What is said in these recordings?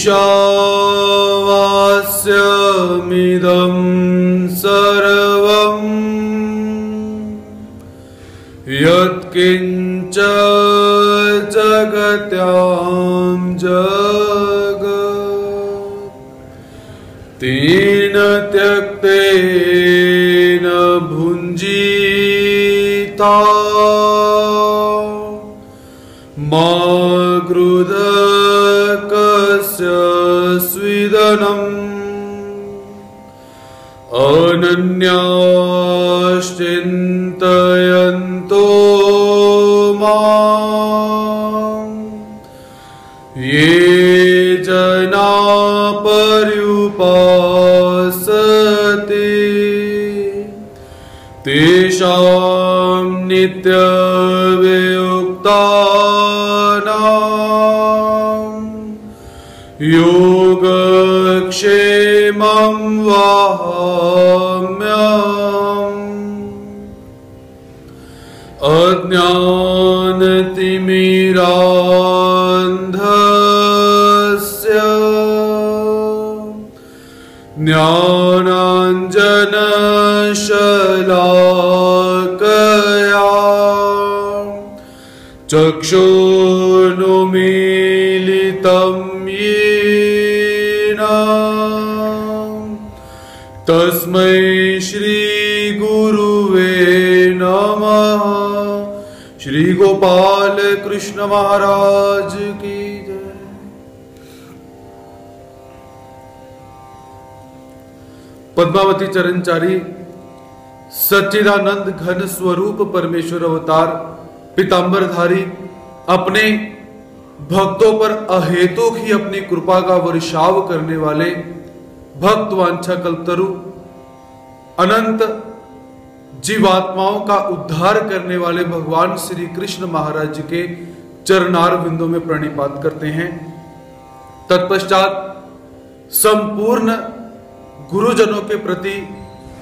show. चक्षुरुमीलितं येन। तस्मै श्रीगुरुवे नमः। श्री गोपाल कृष्ण महाराज की जय। पद्मावती चरणचारी, सच्चिदानंद घन स्वरूप परमेश्वर अवतार पिताम्बरधारी अपने भक्तों पर अहेतुक ही अपनी कृपा का वर्षाव करने वाले भक्त वांछा कल्पतरु, अनंत जीवात्माओं का उद्धार करने वाले भगवान श्री कृष्ण महाराज के चरणार बिंदु में प्रणिपात करते हैं। तत्पश्चात संपूर्ण गुरुजनों के प्रति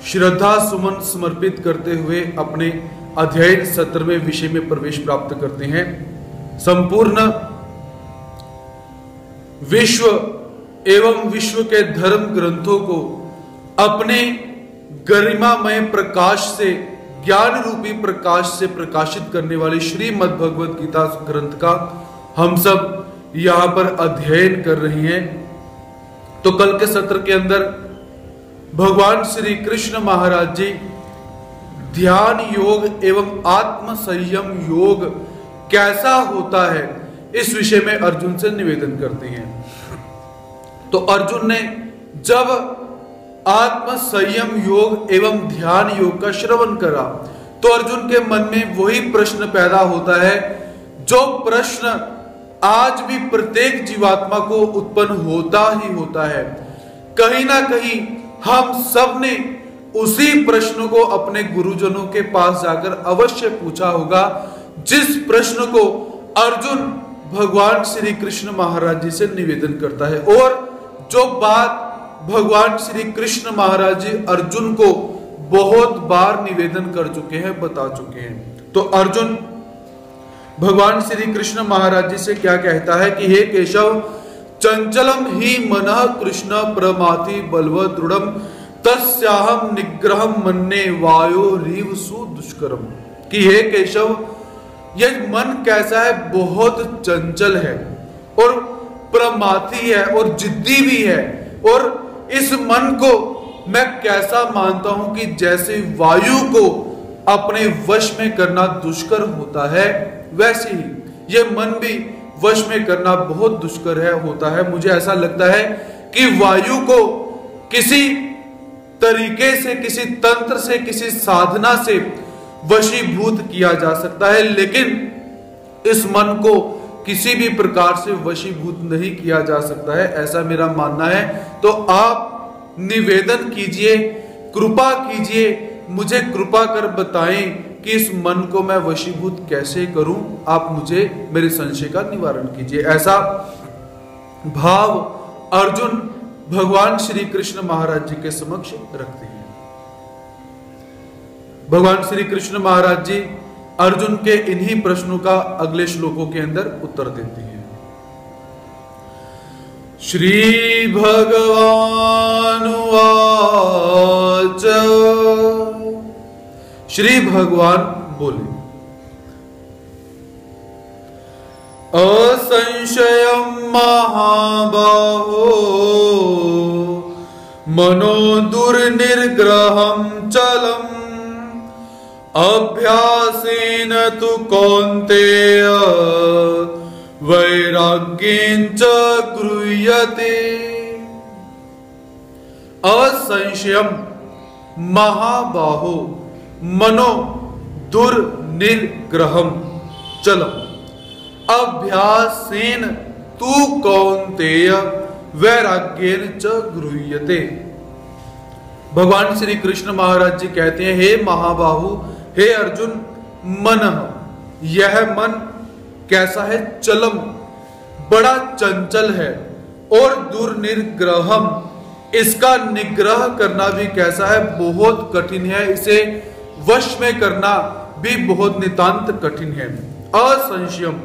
श्रद्धा सुमन समर्पित करते हुए अपने अध्ययन सत्र में विषय में प्रवेश प्राप्त करते हैं। संपूर्ण विश्व एवं विश्व के धर्म ग्रंथों को अपने गरिमामय प्रकाश से, ज्ञान रूपी प्रकाश से प्रकाशित करने वाली श्रीमद भगवत गीता ग्रंथ का हम सब यहाँ पर अध्ययन कर रहे हैं। तो कल के सत्र के अंदर भगवान श्री कृष्ण महाराज जी ध्यान योग एवं आत्म संयम योग कैसा होता है, इस विषय में अर्जुन से निवेदन करते हैं। तो अर्जुन ने, जब आत्म संयम योग एवं ध्यान योग का श्रवण करा तो अर्जुन के मन में वही प्रश्न पैदा होता है, जो प्रश्न आज भी प्रत्येक जीवात्मा को उत्पन्न होता ही होता है। कहीं ना कहीं हम सबने उसी प्रश्न को अपने गुरुजनों के पास जाकर अवश्य पूछा होगा जिस प्रश्न को अर्जुन भगवान श्री कृष्ण महाराज जी से निवेदन करता है और जो बात भगवान श्री कृष्ण महाराज जी अर्जुन को बहुत बार निवेदन कर चुके हैं, बता चुके हैं। तो अर्जुन भगवान श्री कृष्ण महाराज जी से क्या कहता है कि, हे केशव, चंचलम ही मन कृष्ण प्रमाति बलव दृढ़ तस्याहम निग्रह मन्ने वायो रीव सुदुष्करम कि, हे केशव यह मन कैसा है? बहुत चंचल है और प्रमाथी है और जिद्दी भी है। और इस मन को मैं कैसा मानता हूँ कि जैसे वायु को अपने वश में करना दुष्कर होता है, वैसे ही यह मन भी वश में करना बहुत दुष्कर है, होता है। मुझे ऐसा लगता है कि वायु को किसी तरीके से, किसी तंत्र से, किसी साधना से वशीभूत किया जा सकता है, लेकिन इस मन को किसी भी प्रकार से वशीभूत नहीं किया जा सकता है, ऐसा मेरा मानना है। तो आप निवेदन कीजिए, कृपा कीजिए, मुझे कृपा कर बताएँ कि इस मन को मैं वशीभूत कैसे करूँ। आप मुझे मेरे संशय का निवारण कीजिए। ऐसा भाव अर्जुन भगवान श्री कृष्ण महाराज जी के समक्ष रखते भगवान श्री कृष्ण महाराज जी अर्जुन के इन्हीं प्रश्नों का अगले श्लोकों के अंदर उत्तर देते हैं। श्रीभगवानुवाच श्री भगवान बोले, असंशय महाबाहो, मनो दुर्निर्ग्रहं चलम्। अभ्यासेन तु कौन्तेय, वैराग्येन च गृह्यते। असंशयम महाबाहो मनो दुर्निर्ग्रहम। चलम। अभ्यासेन तू कौनतेय, वैराग्येन च गृह्यते। भगवान श्री कृष्ण महाराज जी कहते हैं, हे महाबाहु हे अर्जुन, मन यह मन कैसा है? चलम। बड़ा चंचल है और दुर्निर्ग्रहम इसका निग्रह करना भी कैसा है? बहुत कठिन है। इसे वश में करना भी बहुत नितांत कठिन है। असंशयम।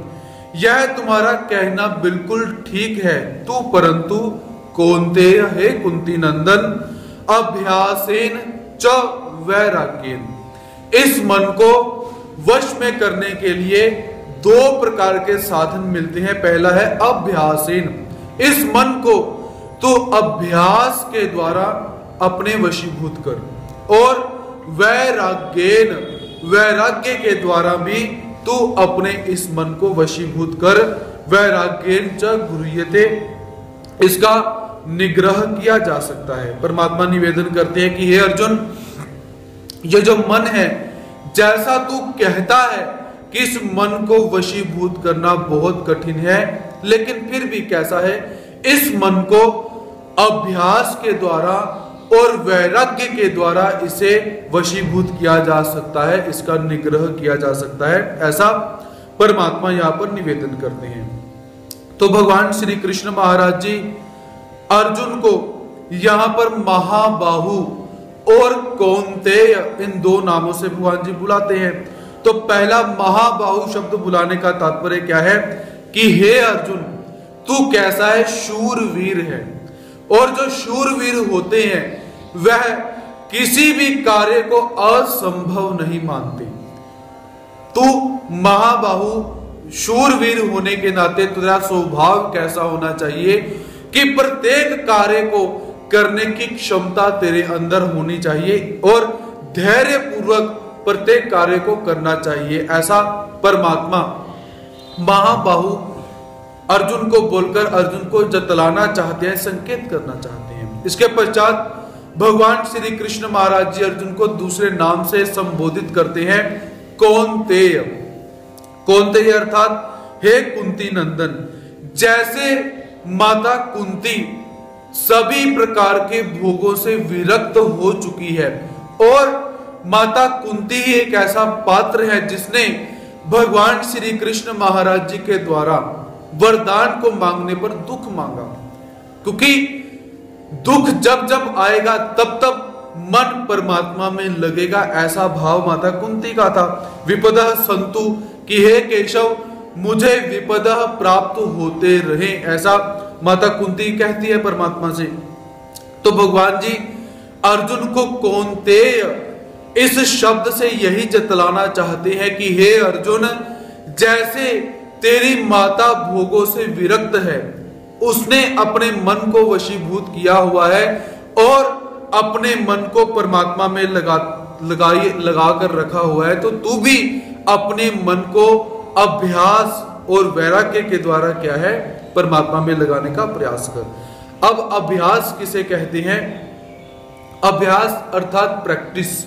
यह तुम्हारा कहना बिल्कुल ठीक है। तू परंतु कौनते हे कुंती नंदन। अभ्यासेन च वैराग्यन। इस मन को वश में करने के लिए दो प्रकार के साधन मिलते हैं। पहला है अभ्यासेन। इस मन को तो अभ्यास के द्वारा अपने वशीभूत कर। और वैराग्यन, वैराग्य के द्वारा भी तू अपने इस मन को वशीभूत कर। वैराग्यन च इसका निग्रह किया जा सकता है। परमात्मा निवेदन करते हैं कि, हे अर्जुन ये जो मन है, जैसा तू कहता है कि इस मन को वशीभूत करना बहुत कठिन है, लेकिन फिर भी कैसा है? इस मन को अभ्यास के द्वारा और वैराग्य के द्वारा इसे वशीभूत किया जा सकता है, इसका निग्रह किया जा सकता है, ऐसा परमात्मा यहाँ पर निवेदन करते हैं। तो भगवान श्री कृष्ण महाराज जी अर्जुन को यहाँ पर महाबाहु और कौनते इन दो नामों से भगवान जी बुलाते हैं। तो पहला महाबाहु शब्द बुलाने का तात्पर्य क्या है? कि हे अर्जुन, तू कैसा है? शूरवीर है। और जो शूरवीर होते हैं, वह किसी भी कार्य को असंभव नहीं मानते। तू महाबाहु शूरवीर होने के नाते तेरा स्वभाव कैसा होना चाहिए कि प्रत्येक कार्य को करने की क्षमता तेरे अंदर होनी चाहिए और धैर्य पूर्वक प्रत्येक कार्य को करना चाहिए, ऐसा परमात्मा महाबाहु अर्जुन को बोलकर अर्जुन को जतलाना चाहते हैं, संकेत करना चाहते हैं। इसके पश्चात भगवान श्री कृष्ण महाराज जी अर्जुन को दूसरे नाम से संबोधित करते हैं कौनतेय कौनतेय अर्थात, हे कुंती नंदन, जैसे माता कुंती सभी प्रकार के भोगों से विरक्त हो चुकी है। और माता कुंती ही एक ऐसा पात्र है जिसने भगवान श्री कृष्ण महाराज जी के द्वारा वरदान को मांगने पर दुख मांगा। क्योंकि दुख जब जब आएगा, तब तब मन परमात्मा में लगेगा, ऐसा भाव माता कुंती का था। विपद संतु कि हे केशव, मुझे विपद प्राप्त होते रहे, ऐसा माता कुंती कहती है परमात्मा से तो भगवान जी, अर्जुन को कौनते इस शब्द से यही जतलाना चाहते हैं कि हे अर्जुन, जैसे तेरी माता भोगों से विरक्त है, उसने अपने मन को वशीभूत किया हुआ है और अपने मन को परमात्मा में लगा, लगाई लगा कर रखा हुआ है तो तू भी अपने मन को अभ्यास और वैराग्य के द्वारा क्या है? परमात्मा में लगाने का प्रयास कर। अब अभ्यास किसे कहते हैं? अभ्यास अर्थात प्रैक्टिस।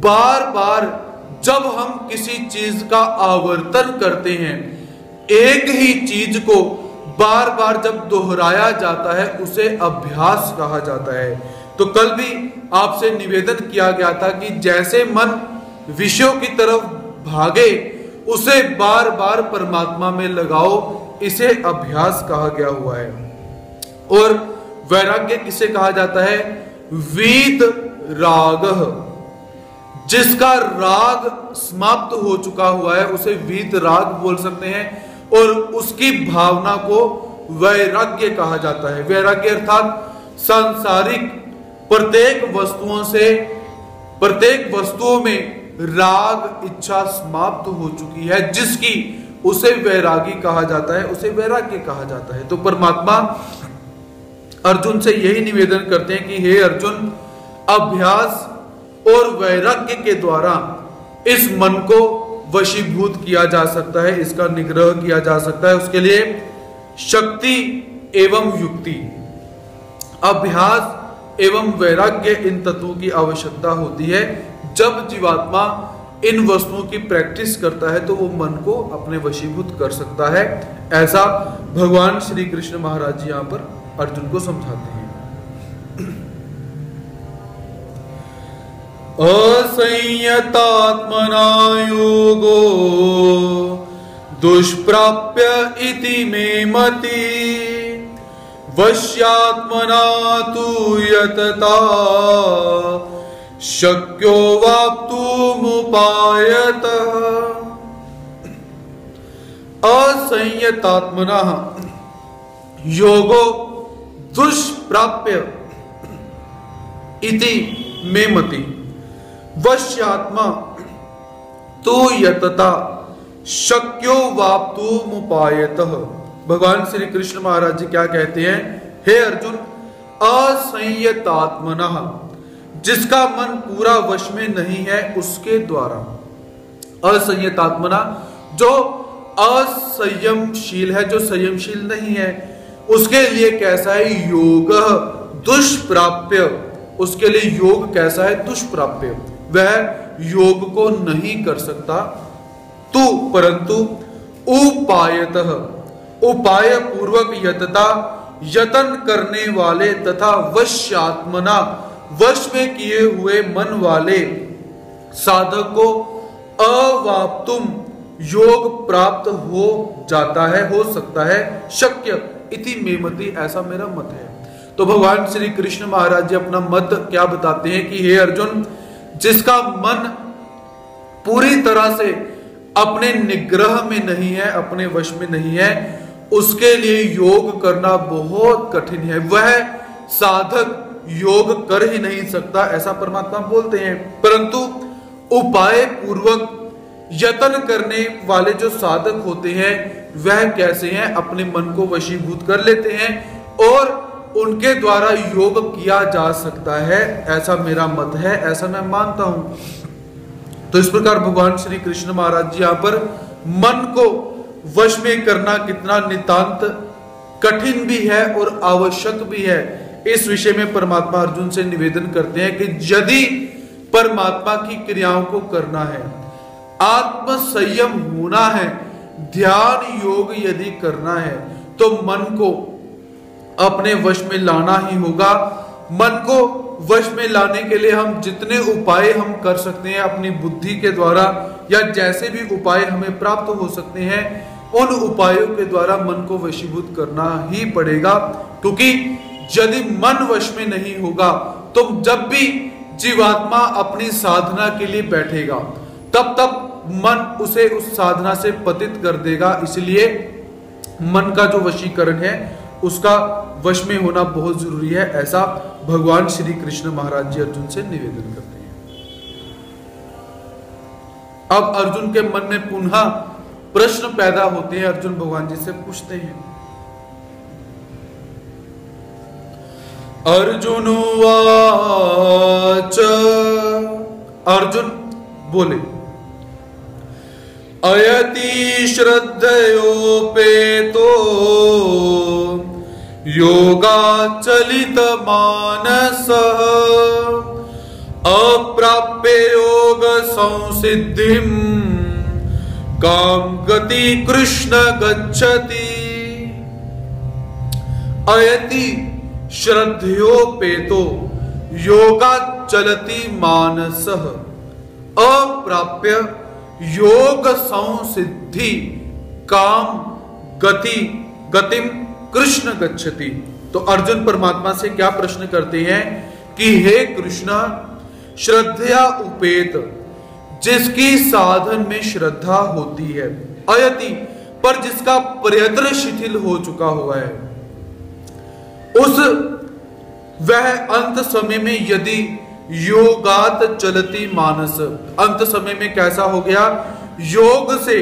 बार बार जब हम किसी चीज़ का आवर्तन करते हैं, एक ही चीज़ को बार बार जब दोहराया जाता है, उसे अभ्यास कहा जाता है। तो कल भी आपसे निवेदन किया गया था कि जैसे मन विषयों की तरफ़ भागे, उसे बार बार परमात्मा में लगाओ इसे अभ्यास कहा गया हुआ है। और वैराग्य किसे कहा जाता है? वीत राग। जिसका राग समाप्त हो चुका हुआ है, उसे वीत राग बोल सकते हैं। और उसकी भावना को वैराग्य कहा जाता है। वैराग्य अर्थात सांसारिक प्रत्येक वस्तुओं से, प्रत्येक वस्तुओं में राग इच्छा समाप्त हो चुकी है, जिसकी उसे वैरागी कहा जाता है, उसे वैराग्य कहा जाता है। तो परमात्मा अर्जुन से यही निवेदन करते हैं कि हे अर्जुन, अभ्यास और वैराग्य के द्वारा इस मन को वशीभूत किया जा सकता है, इसका निग्रह किया जा सकता है। उसके लिए शक्ति एवं युक्ति, अभ्यास एवं वैराग्य इन तत्वों की आवश्यकता होती है। जब जीवात्मा इन वस्तुओं की प्रैक्टिस करता है तो वो मन को अपने वशीभूत कर सकता है। ऐसा भगवान श्री कृष्ण महाराज जी यहाँ पर अर्जुन को समझाते हैं। असंयतात्मना योगो दुष्प्राप्य इति मे मति, वश्यात्मना तु यतता। शक्यो वाप्तुमुपायत असंयतात्मना योगो दुष्प्राप्य इति मे मति। वश्यात्मा तो यतता शक्यो वाप्तु मुपायत। भगवान श्री कृष्ण महाराज जी क्या कहते हैं? हे अर्जुन, असंयतात्मना जिसका मन पूरा वश में नहीं है, उसके द्वारा। असंयतात्मना जो असंयमशील है, जो संयमशील नहीं है, उसके लिए कैसा है योग? दुष्प्राप्य। उसके लिए योग कैसा है? दुष्प्राप्य। वह योग को नहीं कर सकता। तू, परंतु, उपायत उपाय पूर्वक यतता, यतन करने वाले तथा वश्यात्मना वश में किए हुए मन वाले साधक को अवाप्तुम योग प्राप्त हो जाता है, हो सकता है, शक्य इति मेमति, ऐसा मेरा मत है। तो भगवान श्री कृष्ण महाराज जी अपना मत क्या बताते हैं कि हे अर्जुन, जिसका मन पूरी तरह से अपने निग्रह में नहीं है, अपने वश में नहीं है, उसके लिए योग करना बहुत कठिन है। वह साधक योग कर ही नहीं सकता, ऐसा परमात्मा बोलते हैं। परंतु उपाय पूर्वक यत्न करने वाले जो साधक होते हैं, वह कैसे हैं? अपने मन को वशीभूत कर लेते हैं और उनके द्वारा योग किया जा सकता है, ऐसा मेरा मत है, ऐसा मैं मानता हूँ। तो इस प्रकार भगवान श्री कृष्ण महाराज जी यहाँ पर मन को वश में करना कितना नितांत कठिन भी है और आवश्यक भी है। इस विषय में परमात्मा अर्जुन से निवेदन करते हैं कि यदि परमात्मा की क्रियाओं को करना है, आत्म संयम होना है, ध्यान योग यदि करना है तो मन को अपने वश में लाना ही होगा। मन को वश में लाने के लिए हम जितने उपाय हम कर सकते हैं अपनी बुद्धि के द्वारा, या जैसे भी उपाय हमें प्राप्त हो सकते हैं, उन उपायों के द्वारा मन को वशीभूत करना ही पड़ेगा। क्योंकि यदि मन वश में नहीं होगा तो जब भी जीवात्मा अपनी साधना के लिए बैठेगा, तब तक मन उसे उस साधना से पतित कर देगा। इसलिए मन का जो वशीकरण है, उसका वश में होना बहुत ज़रूरी है। ऐसा भगवान श्री कृष्ण महाराज जी अर्जुन से निवेदन करते हैं। अब अर्जुन के मन में पुनः प्रश्न पैदा होते हैं। अर्जुन भगवान जी से पूछते हैं अर्जुन अर्जुन बोले। अयति श्रद्धयोपेतो योगाचलितमानसः। अप्राप्य योग संसिद्धिम काम गति कृष्ण गच्छति। अयति श्रद्धयोपेतो योगा चलती मानस। अप्राप्य योग संसिद्धि, काम, गति गतिम कृष्ण गच्छति। तो अर्जुन परमात्मा से क्या प्रश्न करते हैं कि हे कृष्ण श्रद्धा उपेत, जिसकी साधन में श्रद्धा होती है, अयति, पर जिसका प्रयत्न शिथिल हो चुका हुआ है उस वह अंत समय में यदि योगात चलती मानस। अंत समय में कैसा हो गया? योग से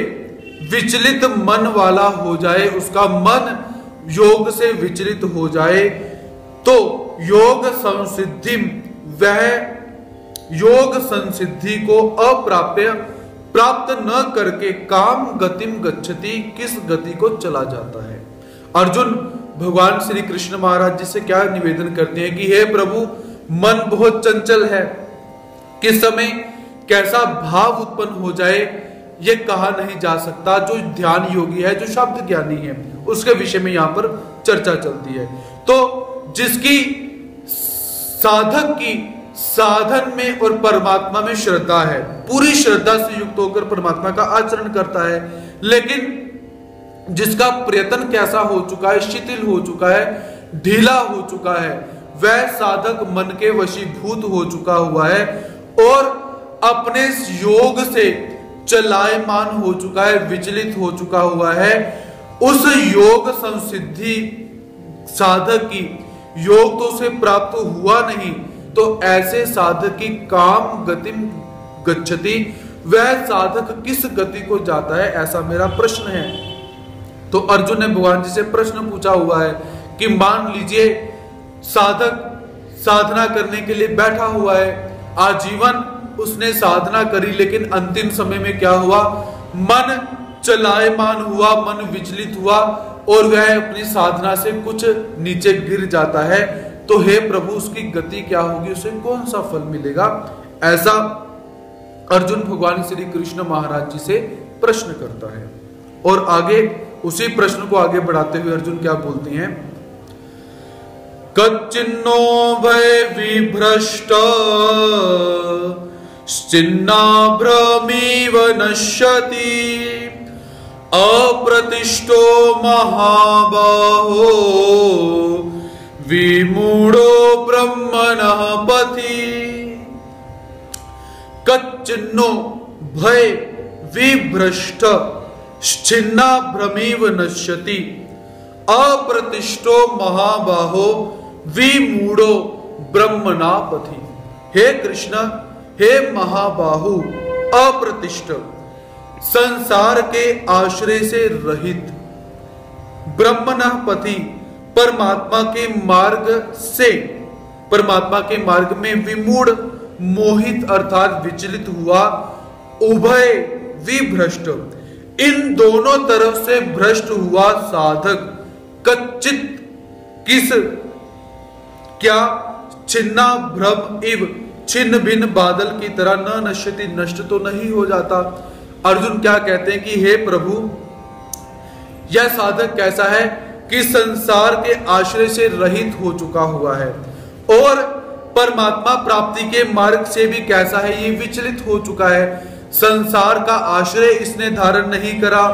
विचलित मन वाला हो जाए, उसका मन योग से विचलित हो जाए तो योग संसिद्धि वह योग संसिद्धि को अप्राप्य प्राप्त न करके काम गतिम गच्छति, किस गति को चला जाता है? अर्जुन भगवान श्री कृष्ण महाराज जी से क्या निवेदन करते हैं कि हे प्रभु, मन बहुत चंचल है। किस समय कैसा भाव उत्पन्न हो जाए, ये कहा नहीं जा सकता। जो ध्यान योगी है, जो शब्द ज्ञानी है, उसके विषय में यहाँ पर चर्चा चलती है। तो जिसकी साधक की साधन में और परमात्मा में श्रद्धा है, पूरी श्रद्धा से युक्त होकर परमात्मा का आचरण करता है। लेकिन जिसका प्रयत्न कैसा हो चुका है, शिथिल हो चुका है, ढीला हो चुका है, वह साधक मन के वशीभूत हो चुका हुआ है और अपने योग से चलायमान हो चुका है, विचलित हो चुका हुआ है। उस योग संसिद्धि साधक की योग तो उसे प्राप्त हुआ नहीं तो ऐसे साधक की काम गति गच्छति, वह साधक किस गति को जाता है, ऐसा मेरा प्रश्न है। तो अर्जुन ने भगवान जी से प्रश्न पूछा हुआ है कि मान लीजिए साधक साधना करने के लिए बैठा हुआ है, आजीवन उसने साधना करी, लेकिन अंतिम समय में क्या हुआ? मन चलायमान हुआ, मन विचलित हुआ और वह अपनी साधना से कुछ नीचे गिर जाता है। तो हे प्रभु, उसकी गति क्या होगी? उसे कौन सा फल मिलेगा? ऐसा अर्जुन भगवान श्री कृष्ण महाराज जी से प्रश्न करता है। और आगे उसी प्रश्न को आगे बढ़ाते हुए अर्जुन क्या बोलते हैं? कच्चिन्नो भय विभ्रष्ट श्चिन्नाभ्रमीव नश्यति, अप्रतिष्ठो महाबाहो, विमूढ़ो ब्रह्मण पथि। कच्चिन्नो भय विभ्रष्ट। छिन्ना भ्रमीव नश्यति, अप्रतिष्ठो महाबाहो, विमूढ़ो ब्रह्मणापथि हे कृष्ण, हे महाबाहु, अप्रतिष्ठ, संसार के आश्रय से रहित ब्रह्मण पति परमात्मा के मार्ग से, परमात्मा के मार्ग में विमूढ़, मोहित अर्थात विचलित हुआ, उभय विभ्रष्ट। इन दोनों तरफ़ से भ्रष्ट हुआ साधक। कच्चित किस? क्या छिन्ना भ्रम इव छिन्न भिन्न बादल की तरह न नश्यति, नष्ट तो नहीं हो जाता? अर्जुन क्या कहते हैं कि, हे प्रभु, यह साधक कैसा है कि संसार के आश्रय से रहित हो चुका हुआ है? और परमात्मा प्राप्ति के मार्ग से भी कैसा है? ये विचलित हो चुका है। संसार का आश्रय इसने धारण नहीं करा।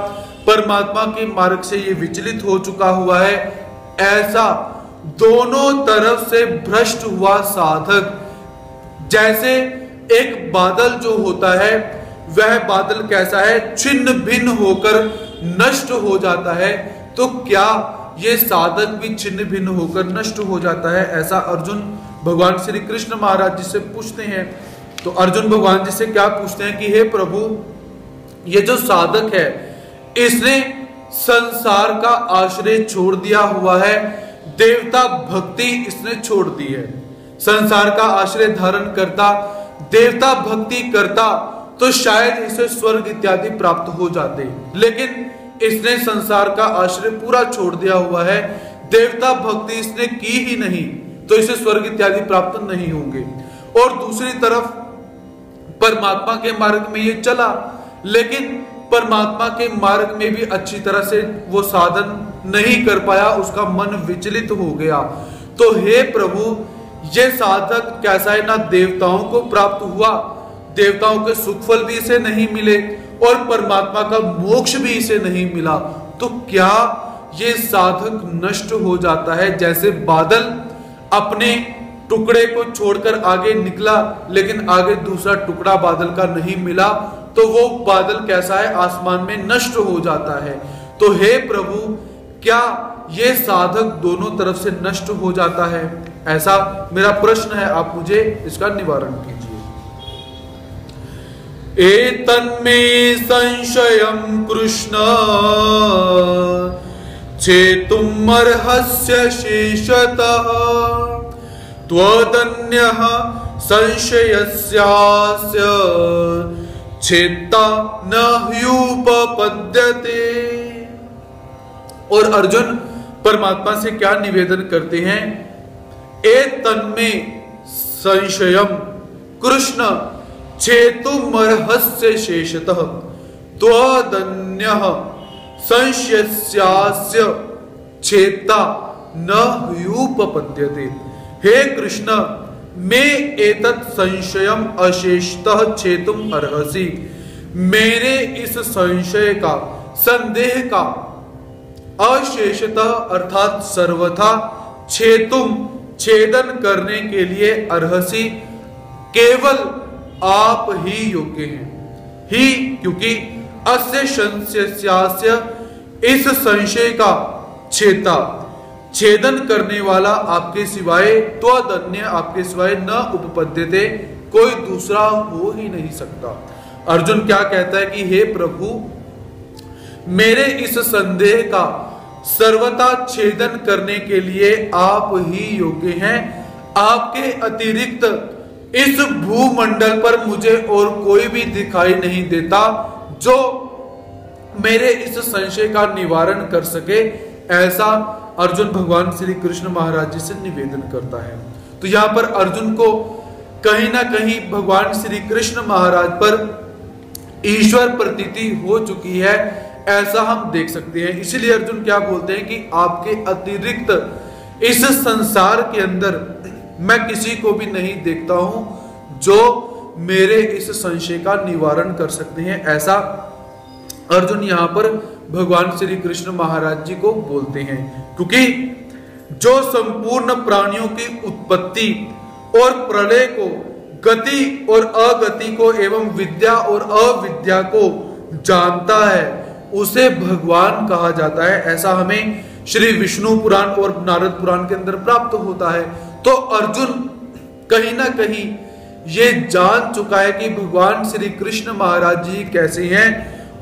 परमात्मा के मार्ग से ये विचलित हो चुका हुआ है। ऐसा दोनों तरफ़ से भ्रष्ट हुआ साधक। जैसे एक बादल जो होता है, वह बादल कैसा है? छिन्न भिन्न होकर नष्ट हो जाता है। तो क्या ये साधक भी छिन्न भिन्न होकर नष्ट हो जाता है? ऐसा अर्जुन भगवान श्री कृष्ण महाराज जी से पूछते हैं। तो अर्जुन भगवान जी से क्या पूछते हैं कि, हे प्रभु, ये जो साधक है, इसने संसार का आश्रय छोड़ दिया हुआ है, देवता भक्ति इसने छोड़ दी है। संसार का आश्रय धारण करता, देवता भक्ति करता तो शायद इसे स्वर्ग इत्यादि प्राप्त हो जाते। लेकिन इसने संसार का आश्रय पूरा छोड़ दिया हुआ है, देवता भक्ति इसने की ही नहीं तो इसे स्वर्ग इत्यादि प्राप्त नहीं होंगे। और दूसरी तरफ़ परमात्मा के मार्ग में ये चला। लेकिन परमात्मा के मार्ग में भी अच्छी तरह से वो साधन नहीं कर पाया, उसका मन विचलित हो गया। तो हे प्रभु, ये साधक कैसा है ना देवताओं को प्राप्त हुआ। देवताओं के सुखफल भी इसे नहीं मिले और परमात्मा का मोक्ष भी इसे नहीं मिला। तो क्या ये साधक नष्ट हो जाता है? जैसे बादल अपने टुकड़े को छोड़कर आगे निकला, लेकिन आगे दूसरा टुकड़ा बादल का नहीं मिला तो वो बादल कैसा है? आसमान में नष्ट हो जाता है। तो हे प्रभु, क्या ये साधक दोनों तरफ़ से नष्ट हो जाता है? ऐसा मेरा प्रश्न है, आप मुझे इसका निवारण कीजिए। एतन्मे संशयं कृष्ण चेतुमर्हस्य शेषतः। त्वदन्यः संशयस्यास्य चेता न ह्युपपद्यते। और अर्जुन परमात्मा से क्या निवेदन करते हैं? ए तन्मे संशयम कृष्ण चेतुमर्हस्य शेषतः। त्वदन्य संशयस्यास्य चेता न ह्युपपद्यते। हे कृष्ण, मैं एतत् संशयम अशेषतः चेतुम अर्हसी। मेरे इस संशय का, संदेह का अशेषतः अर्थात सर्वथा छेतुम छेदन करने के लिए अर्हसी, केवल आप ही योग्य हैं। ही, क्योंकि अस्य संशय इस संशय का छेता छेदन करने वाला आपके सिवाय तो अन्य आपके सिवाय न उपपद्यते, कोई दूसरा हो ही नहीं सकता। अर्जुन क्या कहता है कि, हे प्रभु, मेरे इस संदेह का सर्वता छेदन करने के लिए आप ही योग्य हैं। आपके अतिरिक्त इस भूमंडल पर मुझे और कोई भी दिखाई नहीं देता, जो मेरे इस संशय का निवारण कर सके। ऐसा अर्जुन भगवान श्री कृष्ण महाराज जी से निवेदन करता है। तो यहाँ पर अर्जुन को कहीं ना कहीं भगवान श्री कृष्ण महाराज पर ईश्वर प्रतीति हो चुकी है, ऐसा हम देख सकते हैं। इसीलिए अर्जुन क्या बोलते हैं कि आपके अतिरिक्त इस संसार के अंदर मैं किसी को भी नहीं देखता हूँ जो मेरे इस संशय का निवारण कर सकते हैं, ऐसा अर्जुन यहाँ पर भगवान श्री कृष्ण महाराज जी को बोलते हैं, क्योंकि जो संपूर्ण प्राणियों की उत्पत्ति और प्रलय को, गति और अगति को एवं विद्या और अविद्या को जानता है, उसे भगवान कहा जाता है। ऐसा हमें श्री विष्णु पुराण और नारद पुराण के अंदर प्राप्त होता है। तो अर्जुन कहीं ना कहीं ये जान चुका है कि भगवान श्री कृष्ण महाराज जी कैसे हैं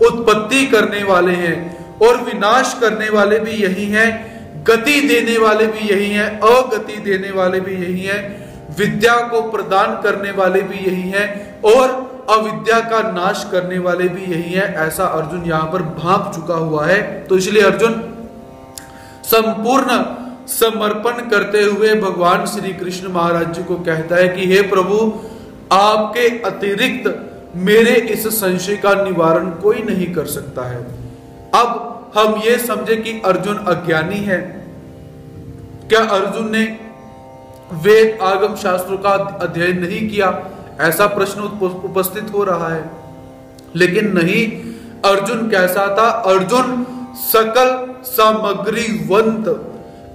उत्पत्ति करने वाले हैं और विनाश करने वाले भी यही हैं, गति देने वाले भी यही हैं, अगति देने वाले भी यही हैं, विद्या को प्रदान करने वाले भी यही हैं और अविद्या का नाश करने वाले भी यही है, ऐसा अर्जुन यहाँ पर भाप चुका हुआ है। तो इसलिए अर्जुन, संपूर्ण समर्पण करते हुए भगवान श्री कृष्ण महाराज जी को कहता है कि, हे प्रभु, आपके अतिरिक्त मेरे इस संशय का निवारण कोई नहीं कर सकता है। अब हम ये समझे कि अर्जुन अज्ञानी है। क्या अर्जुन ने वेद आगम शास्त्रों का अध्ययन नहीं किया? ऐसा प्रश्न उपस्थित हो रहा है। लेकिन नहीं, अर्जुन कैसा था? अर्जुन सकल सामग्री वंत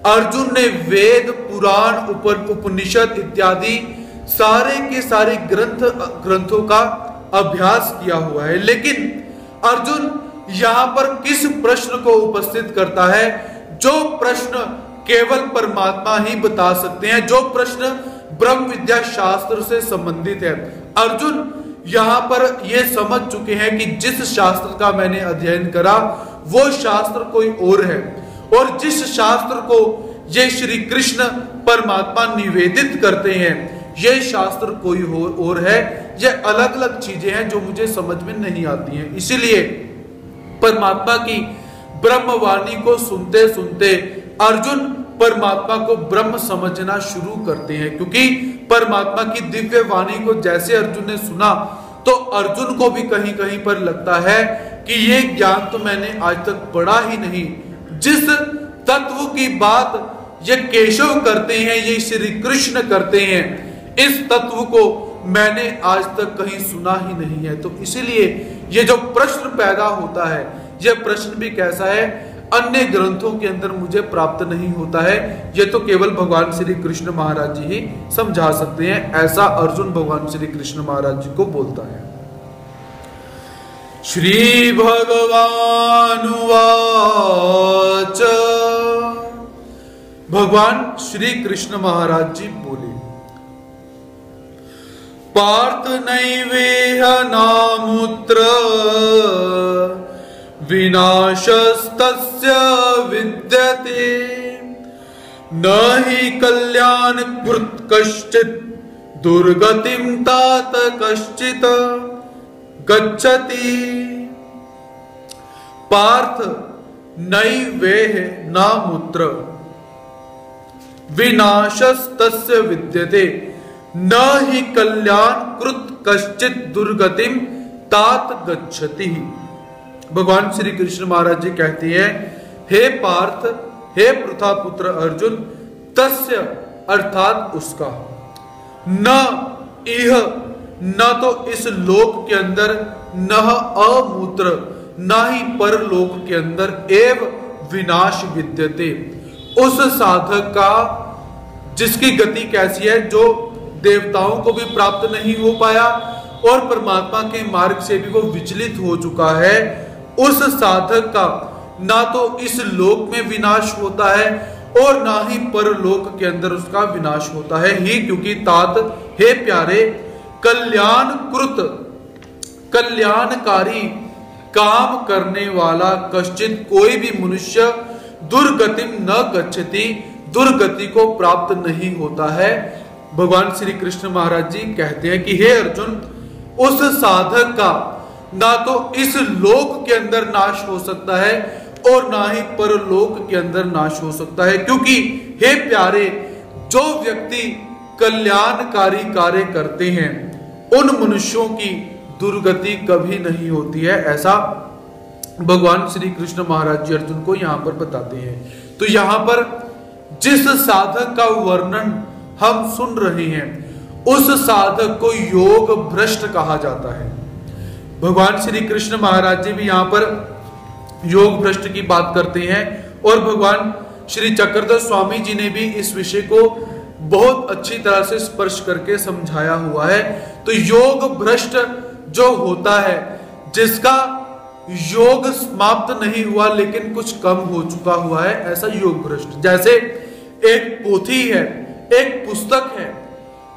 अर्जुन ने वेद, पुराण, उप, उपनिषद इत्यादि सारे के सारे ग्रंथ, ग्रंथों का अभ्यास किया हुआ है। लेकिन अर्जुन यहाँ पर किस प्रश्न को उपस्थित करता है? जो प्रश्न केवल परमात्मा ही बता सकते हैं, जो प्रश्न ब्रह्म विद्या शास्त्र से संबंधित है। अर्जुन यहाँ पर यह समझ चुके हैं कि जिस शास्त्र का मैंने अध्ययन करा, वो शास्त्र कोई और है। और जिस शास्त्र को ये श्री कृष्ण परमात्मा निवेदित करते हैं, ये शास्त्र कोई और है ये अलग अलग चीज़ें हैं जो मुझे समझ में नहीं आती हैं। इसीलिए परमात्मा की ब्रह्मवाणी को सुनते सुनते अर्जुन परमात्मा को ब्रह्म समझना शुरू करते हैं, क्योंकि परमात्मा की दिव्य वाणी को जैसे अर्जुन ने सुना तो अर्जुन को भी कहीं कहीं पर लगता है कि ये ज्ञान तो मैंने आज तक पढ़ा ही नहीं। जिस तत्व की बात ये केशव करते हैं, ये श्री कृष्ण करते हैं, इस तत्व को मैंने आज तक कहीं सुना ही नहीं है। तो इसीलिए ये जो प्रश्न पैदा होता है यह प्रश्न भी कैसा है? अन्य ग्रंथों के अंदर मुझे प्राप्त नहीं होता है। ये तो केवल भगवान श्री कृष्ण महाराज जी ही समझा सकते हैं। ऐसा अर्जुन भगवान श्री कृष्ण महाराज जी को बोलता है। श्रीभगवानुवाच भगवान श्री कृष्ण महाराज जी बोले। पार्थ नैवेह नामुत्र। विनाशस्तस्य विद्यते। न हि कल्याण कृत कश्चित दुर्गतिम तात कश्चित। गच्छति। पार्थ नैवेह नामुत्र। विनाशस्तस्य विद्यते। न ही कल्याण कृत कश्चित दुर्गतिम तात गच्छति। भगवान श्री कृष्ण महाराज जी कहते हैं, हे पार्थ, हे पृथा पुत्र अर्जुन, तस्य अर्थात उसका। न इह, न तो इस लोक के अंदर, न अमूत्र, न ही परलोक के अंदर एव विनाश विद्यते। उस साधक का, जिसकी गति कैसी है, जो देवताओं को भी प्राप्त नहीं हो पाया और परमात्मा के मार्ग से भी वो विचलित हो चुका है। उस साधक का ना तो इस लोक में विनाश होता है और ना ही परलोक के अंदर उसका विनाश होता है। ही क्योंकि तात, हे प्यारे कल्याण कृत कल्याणकारी काम करने वाला कश्चित कोई भी मनुष्य दुर्गति न गच्छति, दुर्गति को प्राप्त नहीं होता है। भगवान श्री कृष्ण महाराज जी कहते हैं कि हे अर्जुन, उस साधक का ना तो इस लोक के अंदर नाश हो सकता है और ना ही परलोक के अंदर नाश हो सकता है। क्योंकि हे प्यारे, जो व्यक्ति कल्याणकारी कार्य करते हैं, उन मनुष्यों की दुर्गति कभी नहीं होती है, ऐसा भगवान श्री कृष्ण महाराज जी अर्जुन को यहाँ पर बताते हैं। तो यहाँ पर जिस साधक का वर्णन हम सुन रहे हैं। उस साधक को योग भ्रष्ट कहा जाता है। भगवान श्री कृष्ण महाराज जी भी यहाँ पर योग भ्रष्ट की बात करते हैं और भगवान श्री चक्रधर स्वामी जी ने भी इस विषय को बहुत अच्छी तरह से स्पर्श करके समझाया हुआ है। तो योग भ्रष्ट जो होता है, जिसका योग समाप्त नहीं हुआ, लेकिन कुछ कम हो चुका हुआ है, ऐसा योग भ्रष्ट। जैसे एक पोथी है एक पुस्तक है।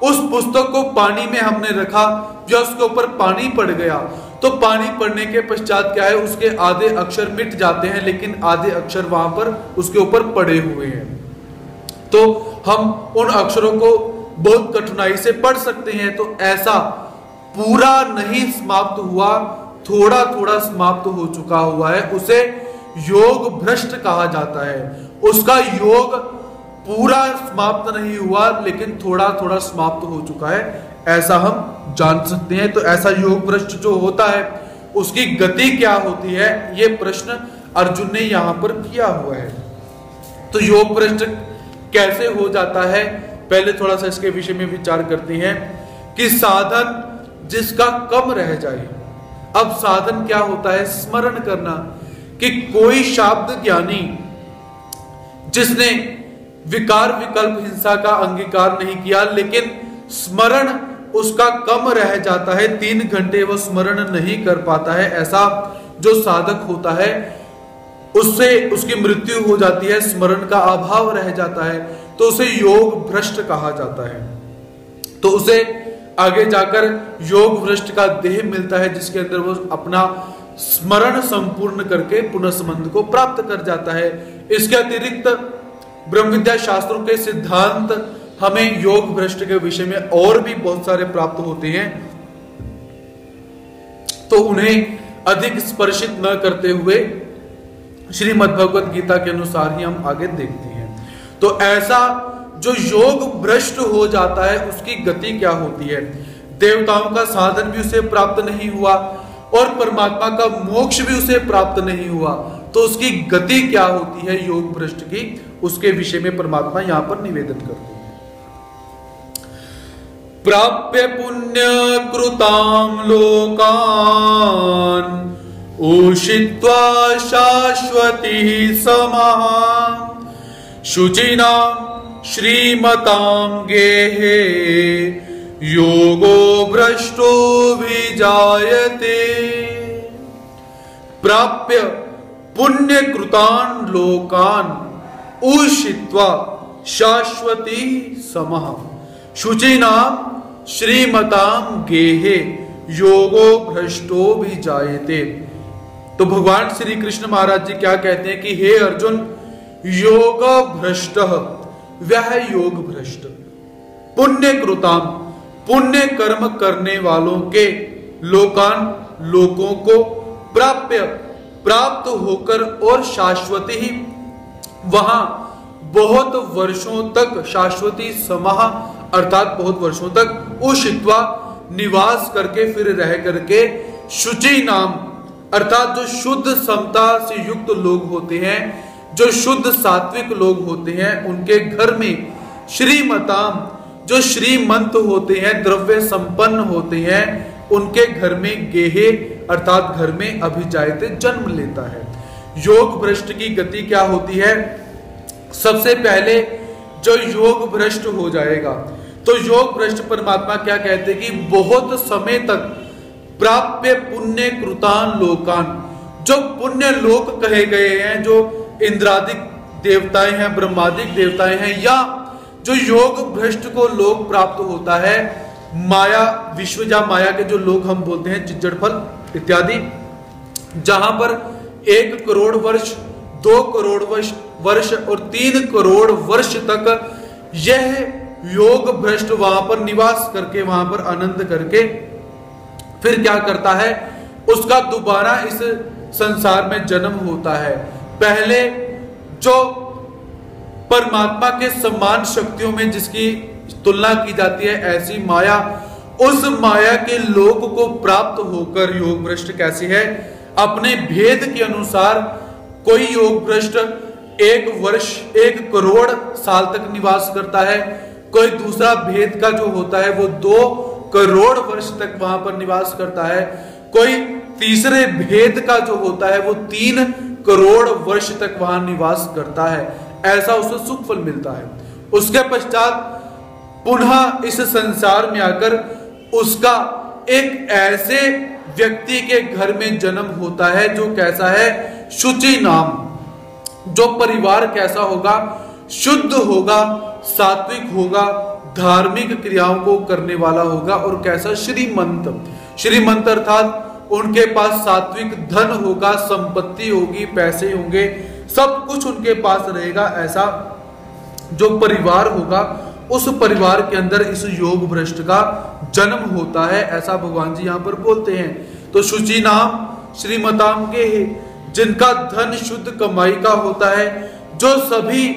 उस पुस्तक को पानी में हमने रखा या उसके ऊपर पानी पड़ गया तो पानी पड़ने के पश्चात क्या है, उसके आधे अक्षर मिट जाते हैं, लेकिन आधे अक्षर वहाँ पर उसके ऊपर पड़े हुए हैं। तो हम उन अक्षरों को बहुत कठिनाई से पढ़ सकते हैं तो ऐसा पूरा नहीं समाप्त हुआ थोड़ा थोड़ा समाप्त हो चुका हुआ है, उसे योग भ्रष्ट कहा जाता है। उसका योग पूरा समाप्त नहीं हुआ, लेकिन थोड़ा थोड़ा समाप्त हो चुका है। ऐसा हम जान सकते हैं। तो ऐसा योग भ्रष्ट जो होता है, उसकी गति क्या होती है, ये प्रश्न अर्जुन ने यहाँ पर किया हुआ है। तो योग भ्रष्ट कैसे हो जाता है, पहले थोड़ा सा इसके विषय में विचार करते हैं कि साधन जिसका कम रह जाए। अब साधन क्या होता है, स्मरण करना कि कोई शब्द ज्ञानी जिसने विकार विकल्प हिंसा का अंगीकार नहीं किया, लेकिन स्मरण उसका कम रह जाता है, तीन घंटे वह स्मरण नहीं कर पाता है। ऐसा जो साधक होता है, उससे उसकी मृत्यु हो जाती है, स्मरण का अभाव रह जाता है तो उसे योग भ्रष्ट कहा जाता है। तो उसे आगे जाकर योग भ्रष्ट का देह मिलता है, जिसके अंदर वो अपना स्मरण संपूर्ण करके पुनः संबंध को प्राप्त कर जाता है। इसके अतिरिक्त ब्रह्म विद्या शास्त्रों के सिद्धांत हमें योग भ्रष्ट के विषय में और भी बहुत सारे प्राप्त होते हैं। तो उन्हें अधिक स्पर्शित न करते हुए श्रीमद भगवत गीता के अनुसार ही हम आगे देखते हैं। तो ऐसा जो योग भ्रष्ट हो जाता है, उसकी गति क्या होती है? देवताओं का साधन भी उसे प्राप्त नहीं हुआ और परमात्मा का मोक्ष भी उसे प्राप्त नहीं हुआ। तो उसकी गति क्या होती है योग भ्रष्ट की, उसके विषय में परमात्मा यहाँ पर निवेदन करते हैं। प्राप्य पुण्य कृताम लोकान, उषित्वा शाश्वती समा शुचिना श्रीमताम गेहे, योगो भ्रष्टो भी जायते प्राप्य पुण्य कृतान लोकान उषित्वा शाश्वती समह शुचि नाम श्रीमताम गेहे योगो भ्रष्टो भी जायते। तो भगवान श्री कृष्ण महाराज जी क्या कहते हैं कि हे अर्जुन, योग भ्रष्ट, वह योग भ्रष्ट। पुण्य कृताम पुण्य कर्म करने वालों के लोकान लोगों को प्राप्य प्राप्त होकर और शाश्वती ही वहाँ बहुत वर्षों तक शाश्वती समाह अर्थात बहुत वर्षों तक उषित्वा निवास करके फिर रह करके शुचि नाम, अर्थात जो शुद्ध समता से युक्त लोग होते हैं, जो शुद्ध सात्विक लोग होते हैं, उनके घर में श्रीमताम, जो श्रीमंत होते हैं, द्रव्य संपन्न होते हैं उनके घर में गेहे अर्थात घर में अभिजायते जन्म लेता है। योग भ्रष्ट की गति क्या होती है? सबसे पहले जो योग भ्रष्ट हो जाएगा तो योग भ्रष्ट परमात्मा क्या कहते कि बहुत समय तक प्राप्य पुण्य कृतान लोकान, जो पुण्य लोक कहे गए हैं, जो इंद्रादिक देवताएँ हैं, ब्रह्मादिक देवताएँ हैं, या जो योग भ्रष्ट को लोक प्राप्त होता है माया विश्वजा माया के जो लोग हम बोलते हैं, चिज्जड़ फल इत्यादि, जहाँ पर एक करोड़ वर्ष, दो करोड़ वर्ष वर्ष और तीन करोड़ वर्ष तक यह योग भ्रष्ट वहाँ पर निवास करके, वहाँ पर आनंद करके फिर क्या करता है? उसका दोबारा इस संसार में जन्म होता है। पहले जो परमात्मा के समान शक्तियों में जिसकी तुलना की जाती है ऐसी माया। उस माया के लोक को प्राप्त होकर योग भ्रष्ट कैसी है? अपने भेद के अनुसार कोई योग भ्रष्ट एक वर्ष, एक करोड़ साल तक निवास करता है। कोई दूसरा भेद का जो होता है, वो दो करोड़ वर्ष तक वहाँ पर निवास करता है। कोई तीसरे भेद का जो होता है, वो तीन करोड़ वर्ष तक वहाँ निवास करता है। ऐसा उसे सुख फल मिलता है। उसके पश्चात पुनः इस संसार में आकर उसका एक ऐसे व्यक्ति के घर में जन्म होता है जो कैसा है? शुचि नाम। जो परिवार कैसा होगा? शुद्ध होगा, सात्विक होगा, धार्मिक क्रियाओं को करने वाला होगा और कैसा श्रीमंत। श्रीमंत अर्थात उनके पास सात्विक धन होगा, संपत्ति होगी, पैसे होंगे, सब कुछ उनके पास रहेगा, ऐसा जो परिवार होगा उस परिवार के अंदर इस योग भ्रष्ट का जन्म होता है, ऐसा भगवान जी यहाँ पर बोलते हैं। तो शुचि नाम श्रीमताम के जिनका धन शुद्ध कमाई का होता है, जो सभी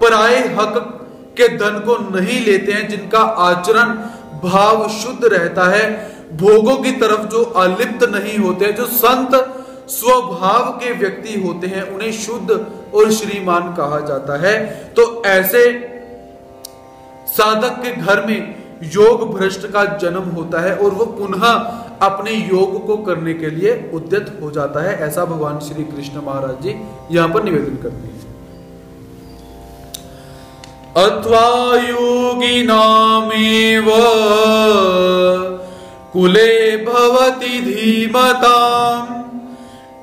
पराए हक के धन को नहीं लेते हैं, जिनका आचरण भाव शुद्ध रहता है, भोगों की तरफ़ जो अलिप्त नहीं होते, जो संत स्वभाव के व्यक्ति होते हैं, उन्हें शुद्ध और श्रीमान कहा जाता है। तो ऐसे साधक के घर में योग भ्रष्ट का जन्म होता है और वो पुनः अपने योग को करने के लिए उद्यत हो जाता है, ऐसा भगवान श्री कृष्ण महाराज जी यहाँ पर निवेदन करते हैं। अथवा योगी नामेव कुले भवति धीमताम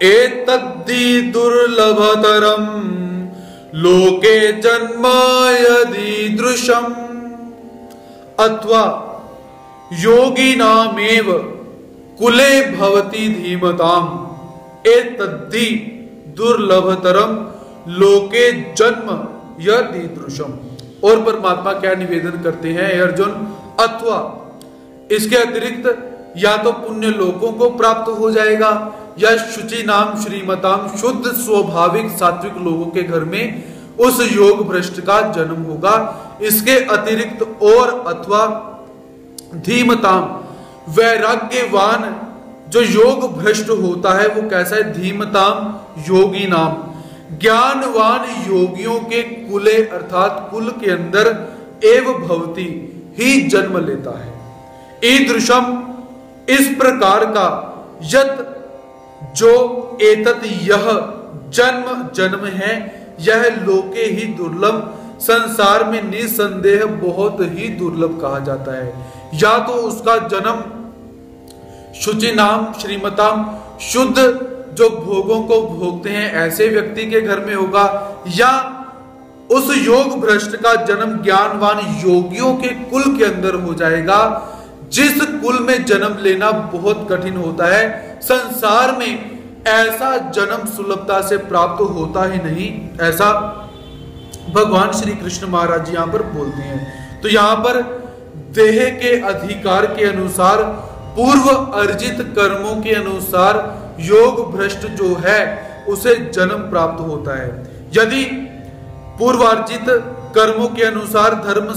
एतद्धि दुर्लभतरम, लोके जन्म यदि दृशम अथवा योगी नामेव कुले भवती धीमताम। ए तद्धि दुर्लभतरम लोके जन्म यदि दृशम और परमात्मा क्या निवेदन करते हैं अर्जुन? अथवा इसके अतिरिक्त या तो पुण्य लोगों को प्राप्त हो जाएगा, या शुचि नाम श्रीमताम शुद्ध स्वाभाविक सात्विक लोगों के घर में उस योग भ्रष्ट का जन्म होगा। इसके अतिरिक्त और अथवा धीमताम। वैराग्यवान जो योग भ्रष्ट होता है, वो कैसा है? धीमताम योगी नाम। ज्ञानवान योगियों के कुले अर्थात कुल के अंदर एव भवती ही जन्म लेता है। ईदृशम इस प्रकार का यत जो एतत यह जन्म जन्म है यह लोके ही दुर्लभ। संसार में निसंदेह बहुत ही दुर्लभ कहा जाता है। या तो उसका जन्म शुचि नाम, श्रीमताम, शुद्ध जो भोगों को भोगते हैं, ऐसे व्यक्ति के घर में होगा। या उस योग भ्रष्ट का जन्म ज्ञानवान योगियों के कुल के अंदर हो जाएगा, जिस कुल में जन्म लेना बहुत कठिन होता है। संसार में ऐसा जन्म सुलभता से प्राप्त होता ही नहीं, ऐसा भगवान श्री कृष्ण महाराज जी यहाँ पर बोलते हैं। तो यहाँ पर देह के अधिकार के अनुसार, पूर्व अर्जित कर्मों के अनुसार योग भ्रष्ट जो है, उसे जन्म प्राप्त होता है। यदि पूर्वार्जित कर्मों के अनुसार धर्म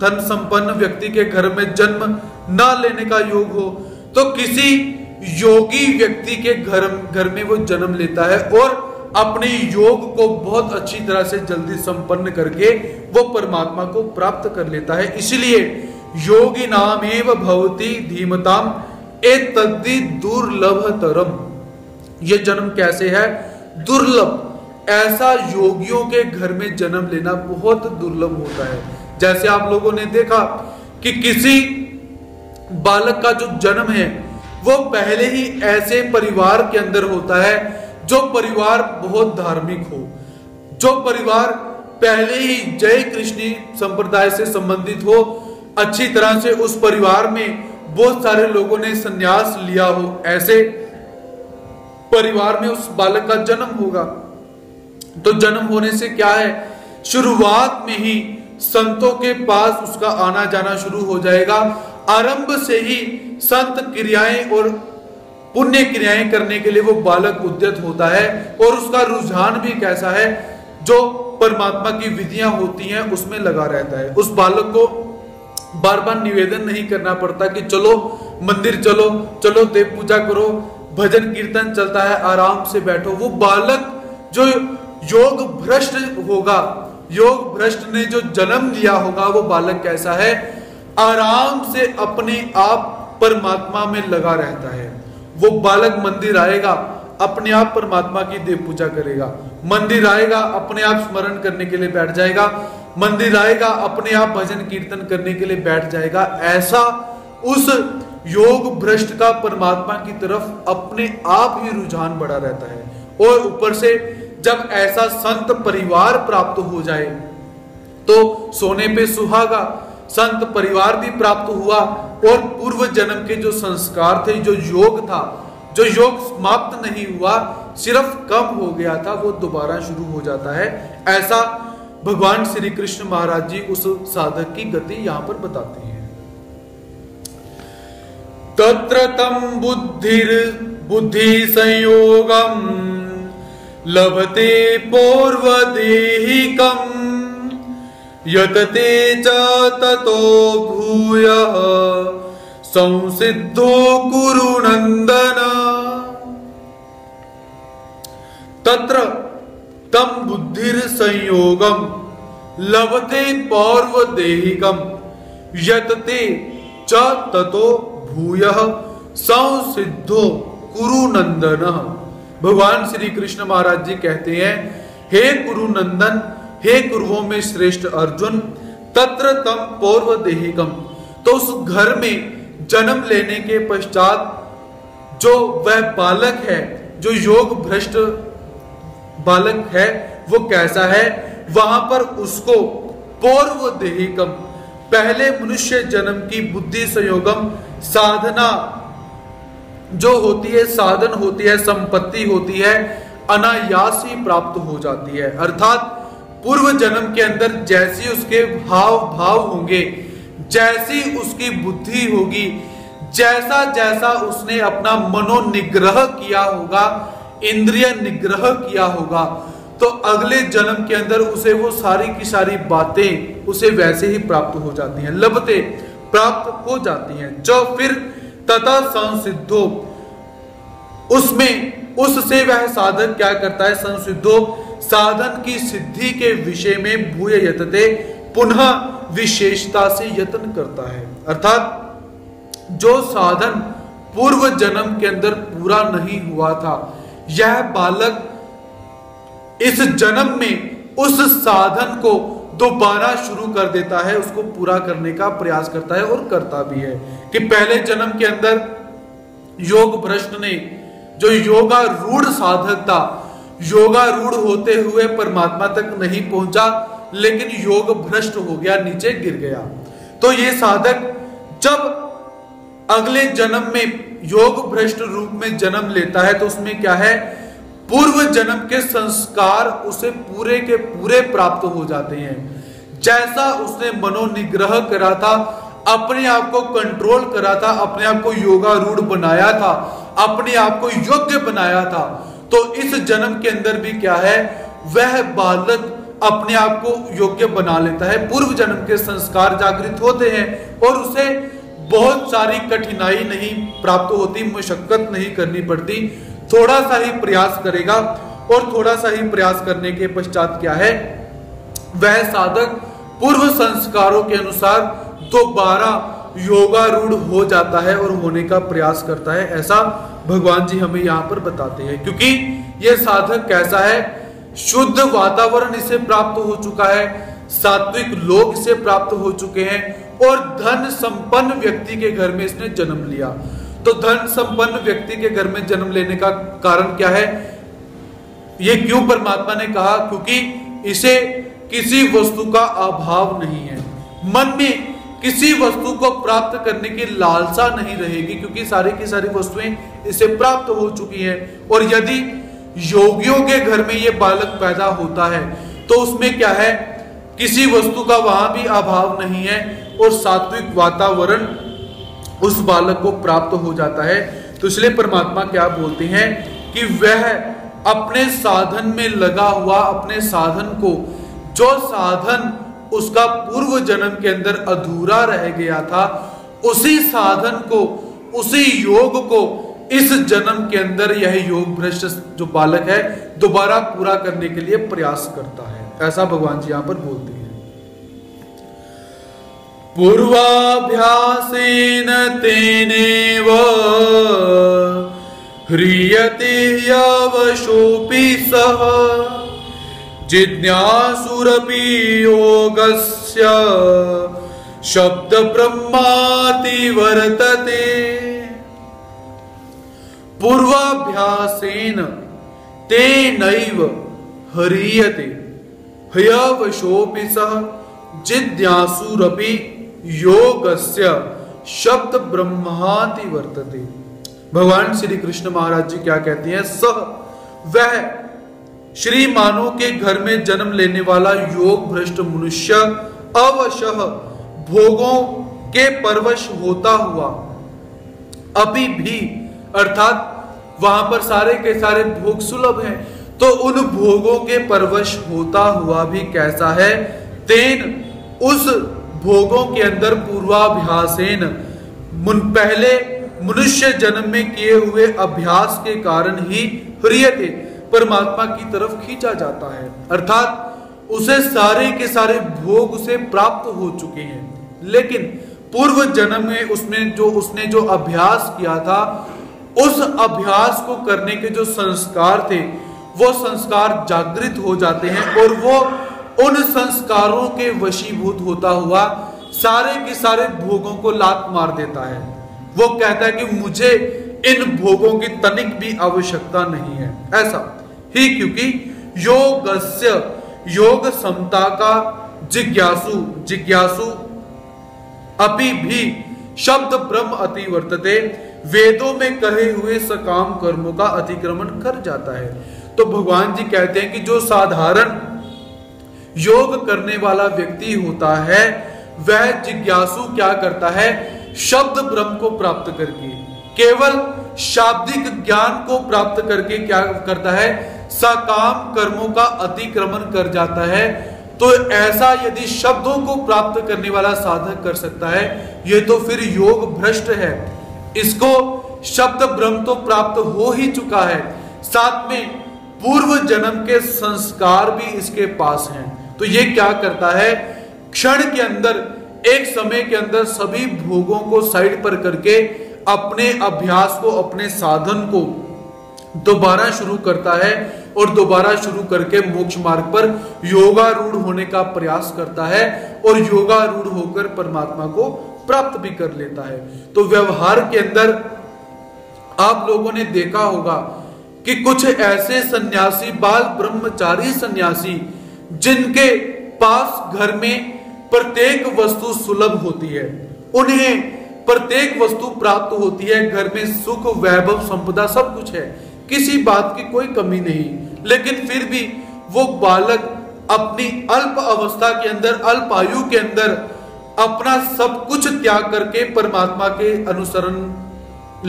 धन संपन्न व्यक्ति के घर में जन्म न लेने का योग हो तो किसी योगी व्यक्ति के घर घर में वो जन्म लेता है और अपने योग को बहुत अच्छी तरह से जल्दी संपन्न करके वो परमात्मा को प्राप्त कर लेता है। इसलिए योगी नाम एव भवती धीमताम ए तद्दी दुर्लभ तरम ये जन्म कैसे है? दुर्लभ। ऐसा योगियों के घर में जन्म लेना बहुत दुर्लभ होता है। जैसे आप लोगों ने देखा कि किसी बालक का जो जन्म है वो पहले ही ऐसे परिवार के अंदर होता है जो परिवार बहुत धार्मिक हो। जो परिवार पहले ही जय कृष्ण संप्रदाय से संबंधित हो, अच्छी तरह से उस परिवार में बहुत सारे लोगों ने संन्यास लिया हो, ऐसे परिवार में उस बालक का जन्म होगा। तो जन्म होने से क्या है? शुरुआत में ही संतों के पास उसका आना जाना शुरू हो जाएगा। आरंभ से ही संत क्रियाएँ और पुण्य क्रियाएँ करने के लिए वो बालक उद्यत होता है और उसका रुझान भी कैसा है जो परमात्मा की विधियाँ होती हैं, उसमें लगा रहता है। उस बालक को बार बार निवेदन नहीं करना पड़ता कि चलो, मंदिर चलो चलो देव पूजा करो, भजन कीर्तन चलता है, आराम से बैठो। वो बालक जो योग भ्रष्ट होगा, योग भ्रष्ट ने जो जन्म लिया होगा, वो बालक कैसा है? आराम से अपने आप परमात्मा में लगा रहता है। वो बालक मंदिर आएगा, अपने आप परमात्मा की देव पूजा करेगा। मंदिर आएगा, अपने आप स्मरण करने के लिए बैठ जाएगा। मंदिर आएगा, अपने आप भजन कीर्तन करने के लिए बैठ जाएगा। ऐसा उस योग भ्रष्ट का परमात्मा की तरफ़ अपने आप ही रुझान बढ़ा रहता है। और ऊपर से जब ऐसा संत परिवार प्राप्त हो जाए तो सोने पे सुहागा संत परिवार भी प्राप्त हुआ और पूर्व जन्म के जो संस्कार थे, जो योग था, जो योग समाप्त नहीं हुआ, सिर्फ़ कम हो गया था, वो दोबारा शुरू हो जाता है। ऐसा भगवान श्री कृष्ण महाराज जी उस साधक की गति यहाँ पर बताते हैं। तत्र तम बुद्धिर बुद्धि संयोगम लभते पूर्वदेहिकम्। यतते च ततो भूयः। संसिद्धो कुरु नन्दन। तत्र तम बुद्धिर संयोगम लभते पौर्वदेहिकम यतते च ततो भूयः। संसिद्धो कुरु नंदन भगवान श्री कृष्ण महाराज जी कहते हैं, हे गुरु नंदन हे गुरुओं में श्रेष्ठ अर्जुन, तत्र तम पूर्व देहिकम। तो उस घर में जन्म लेने के पश्चात जो वह बालक है, जो योग भ्रष्ट बालक है, वो कैसा है? वहाँ पर उसको पूर्व देहिकम, पहले मनुष्य जन्म की बुद्धि संयोगम, साधना जो होती है, साधन होती है, संपत्ति होती है, अनायास ही प्राप्त हो जाती है। अर्थात पूर्व जन्म के अंदर जैसी उसके भाव भाव होंगे, जैसी उसकी बुद्धि होगी जैसा जैसा उसने अपना मनोनिग्रह किया होगा इंद्रिय निग्रह किया होगा तो अगले जन्म के अंदर उसे वो सारी की सारी बातें उसे वैसे ही प्राप्त हो जाती हैं, लभते प्राप्त हो जाती हैं। जो फिर तथा संसिद्धो, उसमें, उससे वह साधन क्या करता है? संसिद्धो साधन की सिद्धि के विषय में भूय यतते, पुनः विशेषता से यत्न करता है। अर्थात, जो साधन पूर्व जन्म के अंदर पूरा नहीं हुआ था, यह बालक इस जन्म में उस साधन को दोबारा शुरू कर देता है, उसको पूरा करने का प्रयास करता है और करता भी है। कि पहले जन्म के अंदर योग भ्रष्ट ने जो योगा रूढ़ साधक था योगा रूढ़ होते हुए परमात्मा तक नहीं पहुँचा, लेकिन योग भ्रष्ट हो गया, नीचे गिर गया। तो ये साधक जब अगले जन्म में योग भ्रष्ट रूप में जन्म लेता है तो उसमें क्या है? पूर्व जन्म के संस्कार उसे पूरे के पूरे प्राप्त हो जाते हैं। जैसा उसने मनोनिग्रह करा था, अपने आप को कंट्रोल करा था, अपने आप को योगा रूढ़ बनाया था, अपने आप को योग्य बनाया था तो इस जन्म के अंदर भी क्या है? वह बालक अपने आप को योग्य बना लेता है। पूर्व जन्म के संस्कार जागृत होते हैं और उसे बहुत सारी कठिनाई नहीं प्राप्त होती, मुशक्कत नहीं करनी पड़ती। थोड़ा सा ही प्रयास करेगा और थोड़ा सा ही प्रयास करने के पश्चात क्या है? वह साधक पूर्व संस्कारों के अनुसार दोबारा योगारूढ़ हो जाता है और होने का प्रयास करता है। ऐसा भगवान जी हमें यहाँ पर बताते हैं, क्योंकि यह साधक कैसा है? शुद्ध वातावरण इसे प्राप्त हो चुका है, सात्विक लोग इसे प्राप्त हो चुके हैं, और धन संपन्न व्यक्ति के घर में इसने जन्म लिया। तो धन संपन्न व्यक्ति के घर में जन्म लेने का कारण क्या है? ये क्यों परमात्मा ने कहा? क्योंकि इसे किसी वस्तु का अभाव नहीं है। मन में किसी वस्तु को प्राप्त करने की लालसा नहीं रहेगी, क्योंकि सारी की सारी वस्तुएँ इसे प्राप्त हो चुकी हैं। और यदि योगियों के घर में ये बालक पैदा होता है तो उसमें क्या है? किसी वस्तु का वहाँ भी अभाव नहीं है, और सात्विक वातावरण उस बालक को प्राप्त हो जाता है। तो इसलिए परमात्मा क्या बोलते हैं कि वह अपने साधन में लगा हुआ, अपने साधन को, जो साधन उसका पूर्व जन्म के अंदर अधूरा रह गया था, उसी साधन को, उसी योग को, इस जन्म के अंदर यह योग भ्रष्ट जो बालक है, दोबारा पूरा करने के लिए प्रयास करता है। ऐसा भगवान जी यहाँ पर बोलते हैं। पूर्वाभ्यासेन तेनेव ह्रियते यवशोऽपि सः। जिज्ञासुरपि योगस्य शब्दब्रह्माति वर्तते पूर्वाभ्यासेन तेनैव ह्रियते। हयवशोऽपि सः जिज्ञासुरपि योगस्य शब्द ब्रह्माति वर्तते भगवान श्री कृष्ण महाराज जी क्या कहते हैं? सह वह श्री मानो के घर में जन्म लेने वाला योग भ्रष्ट मनुष्य अवशः भोगों के परवश होता हुआ, अभी भी, अर्थात वहाँ पर सारे के सारे भोग सुलभ हैं तो उन भोगों के परवश होता हुआ भी कैसा है? तेन उस भोगों के अंदर पूर्वाभ्यासेन, मुन पहले मनुष्य जन्म में किए हुए अभ्यास के कारण ही प्रियते परमात्मा की तरफ़ खींचा जाता है। अर्थात उसे सारे के सारे भोग उसे प्राप्त हो चुके हैं। लेकिन पूर्व जन्म में उसने जो उसने जो अभ्यास किया था, उस अभ्यास को करने के जो संस्कार थे, वो संस्कार जागृत हो जाते हैं और वो उन संस्कारों के वशीभूत होता हुआ सारे के सारे भोगों को लात मार देता है। वो कहता है कि मुझे इन भोगों की तनिक भी आवश्यकता नहीं है। ऐसा ही क्योंकि योगस्य योग समता का जिज्ञासु जिज्ञासु अभी भी शब्द ब्रह्म अति वर्तते वेदों में कहे हुए सकाम कर्मों का अतिक्रमण कर जाता है। तो भगवान जी कहते हैं कि जो साधारण योग करने वाला व्यक्ति होता है, वह जिज्ञासु क्या करता है? शब्द ब्रह्म को प्राप्त करके। केवल शाब्दिक ज्ञान को प्राप्त करके क्या करता है? सकाम कर्मों का अतिक्रमण कर जाता है। तो ऐसा यदि शब्दों को प्राप्त करने वाला साधक कर सकता है यह तो फिर योग भ्रष्ट है। इसको शब्द ब्रह्म तो प्राप्त हो ही चुका है। साथ में पूर्व जन्म के संस्कार भी इसके पास हैं। तो ये क्या करता है? क्षण के अंदर, एक समय के अंदर सभी भोगों को साइड पर करके अपने अभ्यास को, अपने साधन को दोबारा शुरू करता है और दोबारा शुरू करके मोक्ष मार्ग पर योगारूढ़ होने का प्रयास करता है और योगारूढ़ होकर परमात्मा को प्राप्त भी कर लेता है। तो व्यवहार के अंदर आप लोगों ने देखा होगा कि कुछ ऐसे सन्यासी, बाल ब्रह्मचारी सन्यासी, जिनके पास घर में प्रत्येक वस्तु सुलभ होती है, उन्हें प्रत्येक वस्तु प्राप्त होती है, घर में सुख, वैभव, संपदा सब कुछ है। किसी बात की कोई कमी नहीं। लेकिन फिर भी वो बालक अपनी अल्प अवस्था के अंदर, अल्प आयु के अंदर अपना सब कुछ त्याग करके परमात्मा के अनुसरण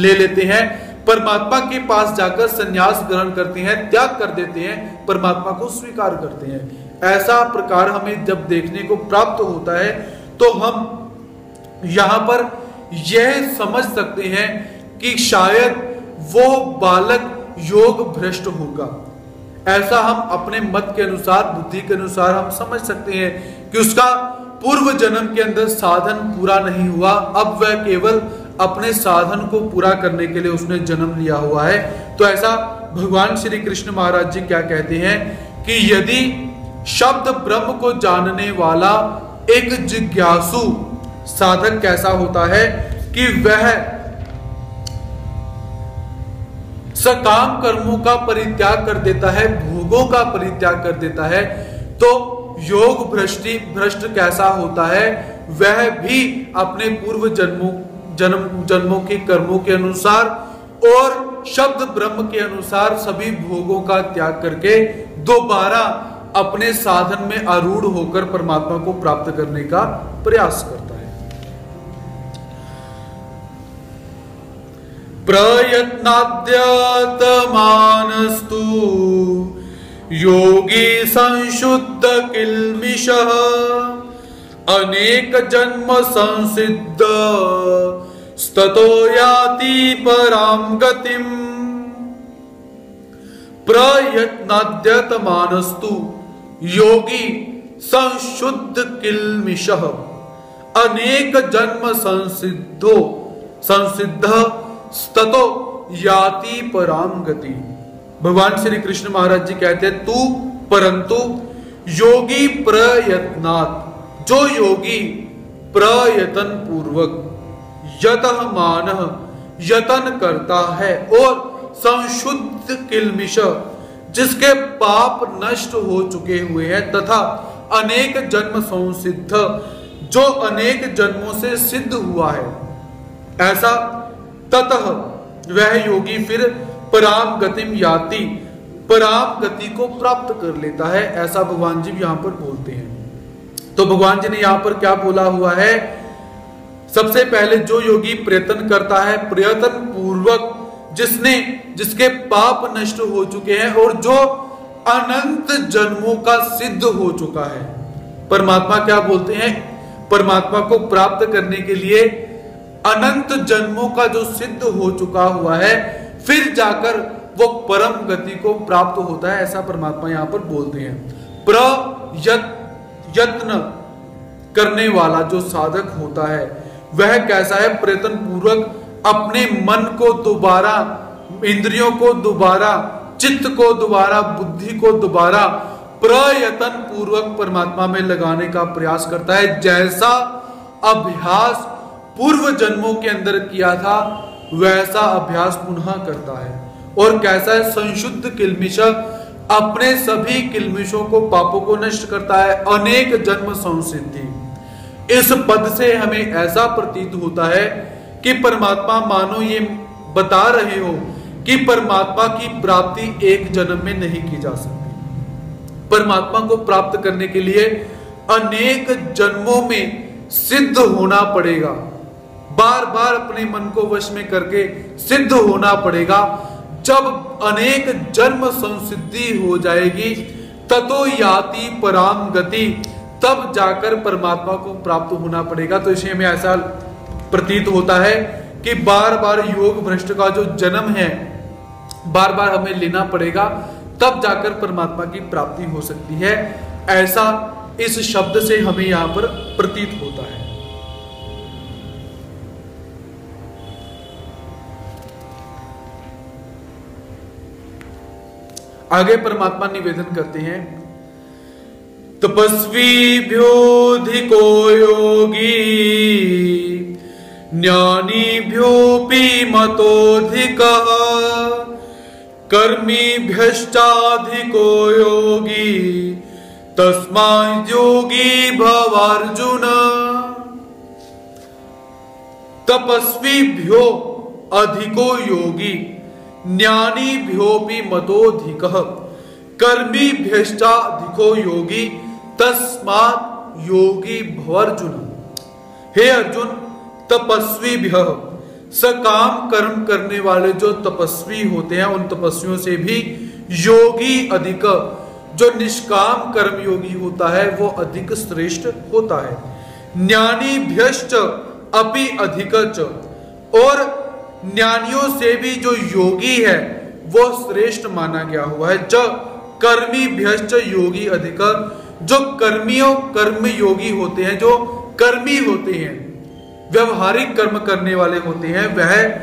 ले लेते हैं। परमात्मा के पास जाकर संन्यास ग्रहण करते हैं, त्याग कर देते हैं, परमात्मा को स्वीकार करते हैं। ऐसा प्रकार हमें जब देखने को प्राप्त होता है तो हम यहाँ पर यह समझ सकते हैं कि शायद वो बालक योग भ्रष्ट होगा। ऐसा हम अपने मत के अनुसार, बुद्धि के अनुसार हम समझ सकते हैं कि उसका पूर्व जन्म के अंदर साधन पूरा नहीं हुआ। अब वह केवल अपने साधन को पूरा करने के लिए उसने जन्म लिया हुआ है। तो ऐसा भगवान श्री कृष्ण महाराज जी क्या कहते हैं कि यदि शब्द ब्रह्म को जानने वाला एक जिज्ञासु साधक कैसा होता है कि वह सकाम कर्मों का परित्याग कर देता है, भोगों का परित्याग कर देता है तो योग भ्रष्टि, भ्रष्ट कैसा होता है, वह भी अपने पूर्व जन्मों, जन्म, जन्मों के कर्मों के अनुसार और शब्द ब्रह्म के अनुसार सभी भोगों का त्याग करके दोबारा अपने साधन में आरूढ़ होकर परमात्मा को प्राप्त करने का प्रयास करता प्रयत्नाद्यतमानस्तु। योगी संशुद्ध किलमिश अनेक जन्म संसिद्ध। स्तो याति पराम गतिम। प्रयत्नाद्यतमानस्तु। योगी संशुद्ध किलमिश अनेक जन्म संसिद्धो संसिद्ध स्तो याति पराम गति। भगवान श्री कृष्ण महाराज जी कहते हैं, तू परंतु योगी प्रयत्नात्। जो योगी प्रयत्न पूर्वक यत मान यतन करता है और संशुद्ध किलमिश, जिसके पाप नष्ट हो चुके हुए हैं तथा अनेक जन्म संसिद्ध, जो अनेक जन्मों से सिद्ध हुआ है। ऐसा ततः वह योगी फिर पराम गतिम याति, पराम गति को प्राप्त कर लेता है, ऐसा भगवान जी यहाँ पर बोलते हैं। तो भगवान जी ने यहाँ पर क्या बोला हुआ है? सबसे पहले जो योगी प्रयत्न करता है, प्रयत्न पूर्वक जिसने, जिसके पाप नष्ट हो चुके हैं और जो अनंत जन्मों का सिद्ध हो चुका है। परमात्मा क्या बोलते हैं? परमात्मा को प्राप्त करने के लिए अनंत जन्मों का जो सिद्ध हो चुका हुआ है, फिर जाकर वो परम गति को प्राप्त होता है, ऐसा परमात्मा यहाँ पर बोलते हैं। प्रयत्न करने वाला जो साधक होता है, वह कैसा है? प्रयत्न पूर्वक अपने मन को दोबारा, इंद्रियों को दोबारा, चित्त को दोबारा, बुद्धि को दोबारा प्रयत्न पूर्वक परमात्मा में लगाने का प्रयास करता है, जैसा अभ्यास पूर्व जन्मों के अंदर किया था, वैसा अभ्यास पुनः करता है। और कैसा है, संशुद्ध किलमिश अपने सभी किलमिशों को पापों को नष्ट करता है, अनेक जन्म संसिद्धि। इस पद से हमें ऐसा प्रतीत होता है कि परमात्मा, मानो ये बता रहे हो कि परमात्मा की प्राप्ति एक जन्म में नहीं की जा सकती। परमात्मा को प्राप्त करने के लिए अनेक जन्मों में सिद्ध होना पड़ेगा। बार बार अपने मन को वश में करके सिद्ध होना पड़ेगा। जब अनेक जन्म संसिद्धि हो जाएगी, ततो याति पराम गति, तब जाकर परमात्मा को प्राप्त होना पड़ेगा। तो इसे हमें ऐसा प्रतीत होता है कि बार बार योग भ्रष्ट का जो जन्म है बार बार हमें लेना पड़ेगा, तब जाकर परमात्मा की प्राप्ति हो सकती है। ऐसा इस शब्द से हमें यहाँ पर प्रतीत होता आगे परमात्मा निवेदन करते हैं तपस्वी भ्योधिको योगी, ज्ञानीभ्योऽपि मतोऽधिकः कर्मीभ्यश्चाधिको योगी तस्मा योगी भवार्जुन। तपस्वीभ्यो अधिको योगी। ज्ञानीभ्योपि मतोधिक कर्मीभ्यश्चाधिको योगी, तस्मात् योगी भवर्जुन। हे अर्जुन, तपस्वी सकाम कर्म करने वाले जो तपस्वी होते हैं, उन तपस्वियों से भी योगी अधिक। जो निष्काम कर्म योगी होता है, वो अधिक श्रेष्ठ होता है। ज्ञानी भ्यश्च अपि अधिक और ज्ञानियों से भी जो योगी है, वो श्रेष्ठ माना गया हुआ है। जो कर्मी भ्यश्च योगी अधिक। जो कर्मियों, कर्म योगी होते हैं, जो कर्मी होते हैं, व्यवहारिक कर्म करने वाले होते हैं, वह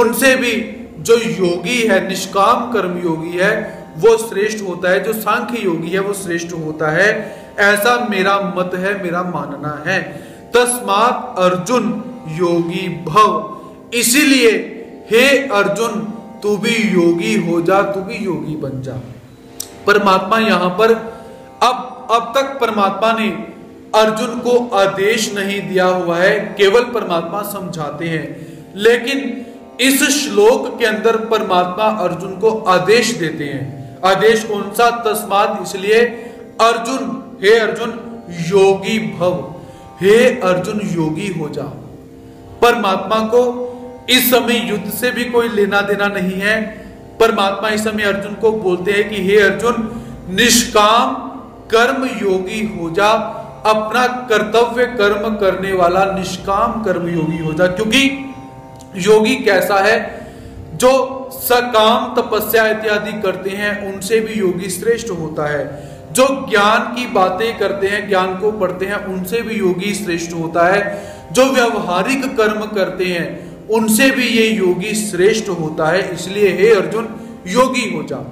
उनसे भी जो योगी है, निष्काम कर्म योगी है, वो श्रेष्ठ होता है। जो सांख्य योगी है, वो श्रेष्ठ होता है। ऐसा मेरा मत है, मेरा मानना है। तस्मात अर्जुन योगी भव। इसीलिए, हे अर्जुन, तू भी योगी हो जा, तू भी योगी बन जा। परमात्मा यहाँ पर, अब अब तक परमात्मा ने अर्जुन को आदेश नहीं दिया हुआ है, केवल परमात्मा समझाते हैं। लेकिन इस श्लोक के अंदर परमात्मा अर्जुन को आदेश देते हैं। आदेश कौन सा? तस्मात, इसलिए, अर्जुन, हे अर्जुन, योगी भव, हे अर्जुन, योगी हो जा। परमात्मा को इस समय युद्ध से भी कोई लेना देना नहीं है। परमात्मा इस समय अर्जुन को बोलते हैं कि, हे अर्जुन, निष्काम कर्म योगी हो जा, अपना कर्तव्य कर्म करने वाला निष्काम कर्म योगी हो जा। क्योंकि योगी कैसा है, जो सकाम तपस्या इत्यादि करते हैं, उनसे भी योगी श्रेष्ठ होता है। जो ज्ञान की बातें करते हैं, ज्ञान को पढ़ते हैं, उनसे भी योगी श्रेष्ठ होता है। जो व्यवहारिक कर्म करते हैं उनसे भी ये योगी श्रेष्ठ होता है, इसलिए हे अर्जुन, योगी हो जा।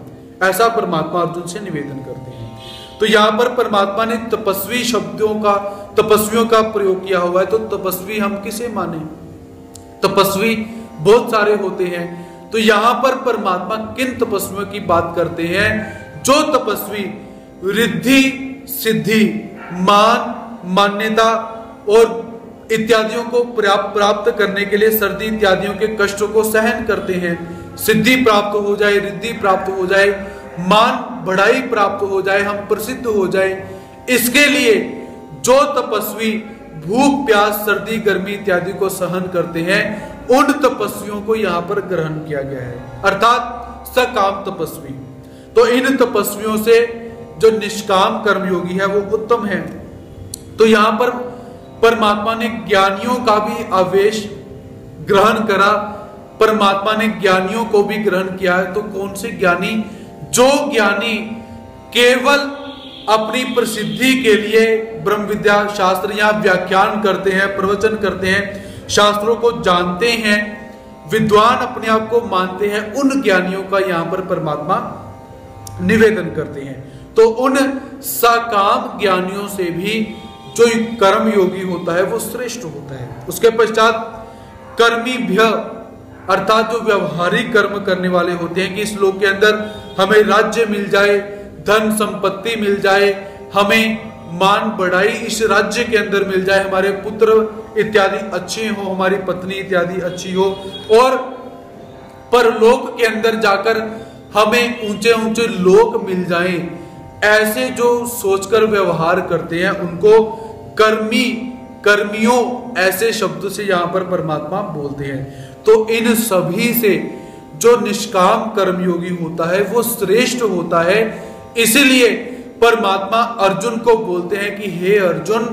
ऐसा परमात्मा अर्जुन से निवेदन करते हैं। तो यहाँ पर परमात्मा ने तपस्वी शब्दों का, तपस्वियों का प्रयोग किया हुआ है तो तपस्वी हम किसे माने? तपस्वी बहुत सारे होते हैं। तो यहाँ पर परमात्मा किन तपस्वियों की बात करते हैं? जो तपस्वी रिद्धि, सिद्धि, मान, मान्यता और इत्यादियों को प्राप्त करने के लिए सर्दी इत्यादियों के कष्टों को सहन करते हैं। सिद्धि प्राप्त हो जाए, रिद्धि प्राप्त हो जाए, मान बढ़ाई प्राप्त हो जाए, हम प्रसिद्ध हो जाए। इसके लिए जो तपस्वी भूख, प्यास, सर्दी, गर्मी इत्यादि को सहन करते हैं, उन तपस्वियों को यहाँ पर ग्रहण किया गया है। अर्थात सकाम तपस्वी। तो इन तपस्वियों से जो निष्काम कर्मयोगी है, वो उत्तम है। तो यहाँ पर परमात्मा ने ज्ञानियों का भी आवेश ग्रहण करा, परमात्मा ने ज्ञानियों को भी ग्रहण किया है तो कौन से ज्ञानी? जो ज्ञानी केवल अपनी प्रसिद्धि के लिए ब्रह्म विद्या शास्त्र या व्याख्यान करते हैं, प्रवचन करते हैं, शास्त्रों को जानते हैं, विद्वान अपने आप को मानते हैं, उन ज्ञानियों का यहाँ पर परमात्मा निवेदन करते हैं। तो उन साकाम ज्ञानियों से भी जो कर्म योगी होता है, वो श्रेष्ठ होता है। उसके पश्चात कर्मी भ्य अर्थात जो व्यवहारिक कर्म करने वाले होते हैं, कि इस लोक के अंदर हमें राज्य मिल जाए, धन संपत्ति मिल जाए, हमें मान बढ़ाई इस राज्य के अंदर मिल जाए, हमारे पुत्र इत्यादि अच्छे हो, हमारी पत्नी इत्यादि अच्छी हो, और परलोक के अंदर जाकर हमें ऊँचे ऊँचे लोक मिल जाएँ ऐसे जो सोचकर व्यवहार करते हैं, उनको कर्मी, कर्मियों ऐसे शब्द से यहाँ पर परमात्मा बोलते हैं। तो इन सभी से जो निष्काम कर्मयोगी होता है, वो श्रेष्ठ होता है। इसलिए परमात्मा अर्जुन को बोलते हैं कि, हे अर्जुन,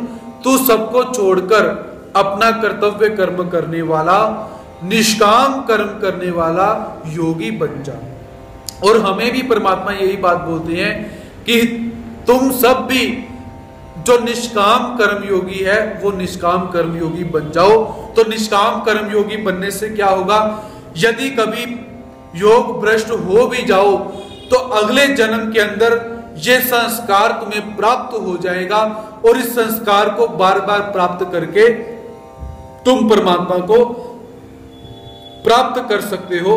तू सबको छोड़कर अपना कर्तव्य कर्म करने वाला, निष्काम कर्म करने वाला योगी बन जा। और हमें भी परमात्मा यही बात बोलते हैं कि तुम सब भी जो निष्काम कर्मयोगी है, वो निष्काम कर्मयोगी बन जाओ। तो निष्काम कर्मयोगी बनने से क्या होगा? यदि कभी योग भ्रष्ट हो भी जाओ तो अगले जन्म के अंदर ये संस्कार तुम्हें प्राप्त हो जाएगा और इस संस्कार को बार बार प्राप्त करके तुम परमात्मा को प्राप्त कर सकते हो।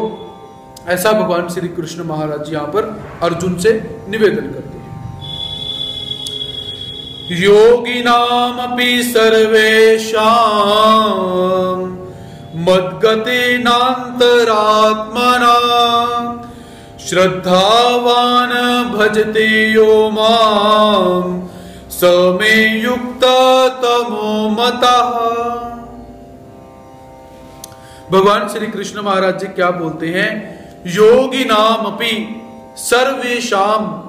ऐसा भगवान श्री कृष्ण महाराज यहाँ पर अर्जुन से निवेदन करते योगिनामपि सर्वेषां मद्गतेनान्तरात्मना। श्रद्धावान भजते यो माँ स मे युक्ततमो मतः। भगवान श्री कृष्ण महाराज जी क्या बोलते हैं? योगी नाम अपनी सर्वेशम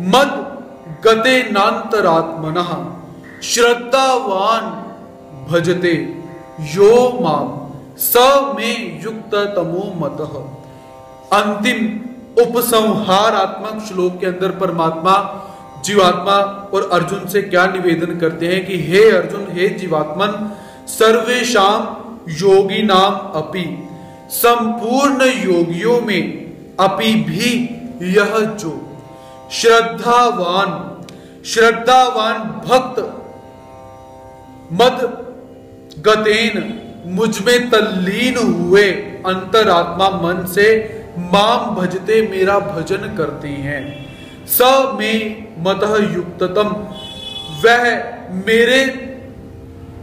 मद गते नान्तरात्मन। श्रद्धावान भजते। यो माम स में युक्त तमो मत। अंतिम उपसंहारात्मक श्लोक के अंदर परमात्मा, जीवात्मा और अर्जुन से क्या निवेदन करते हैं कि हे अर्जुन, हे जीवात्मन सर्वेशम योगी नाम अपि, संपूर्ण योगियों में अपि भी यह जो। श्रद्धावान श्रद्धावान भक्त मद गतेन मुझमें तल्लीन हुए अंतरात्मा मन से माम भजते मेरा भजन करते हैं। स में मत युक्ततम। वह मेरे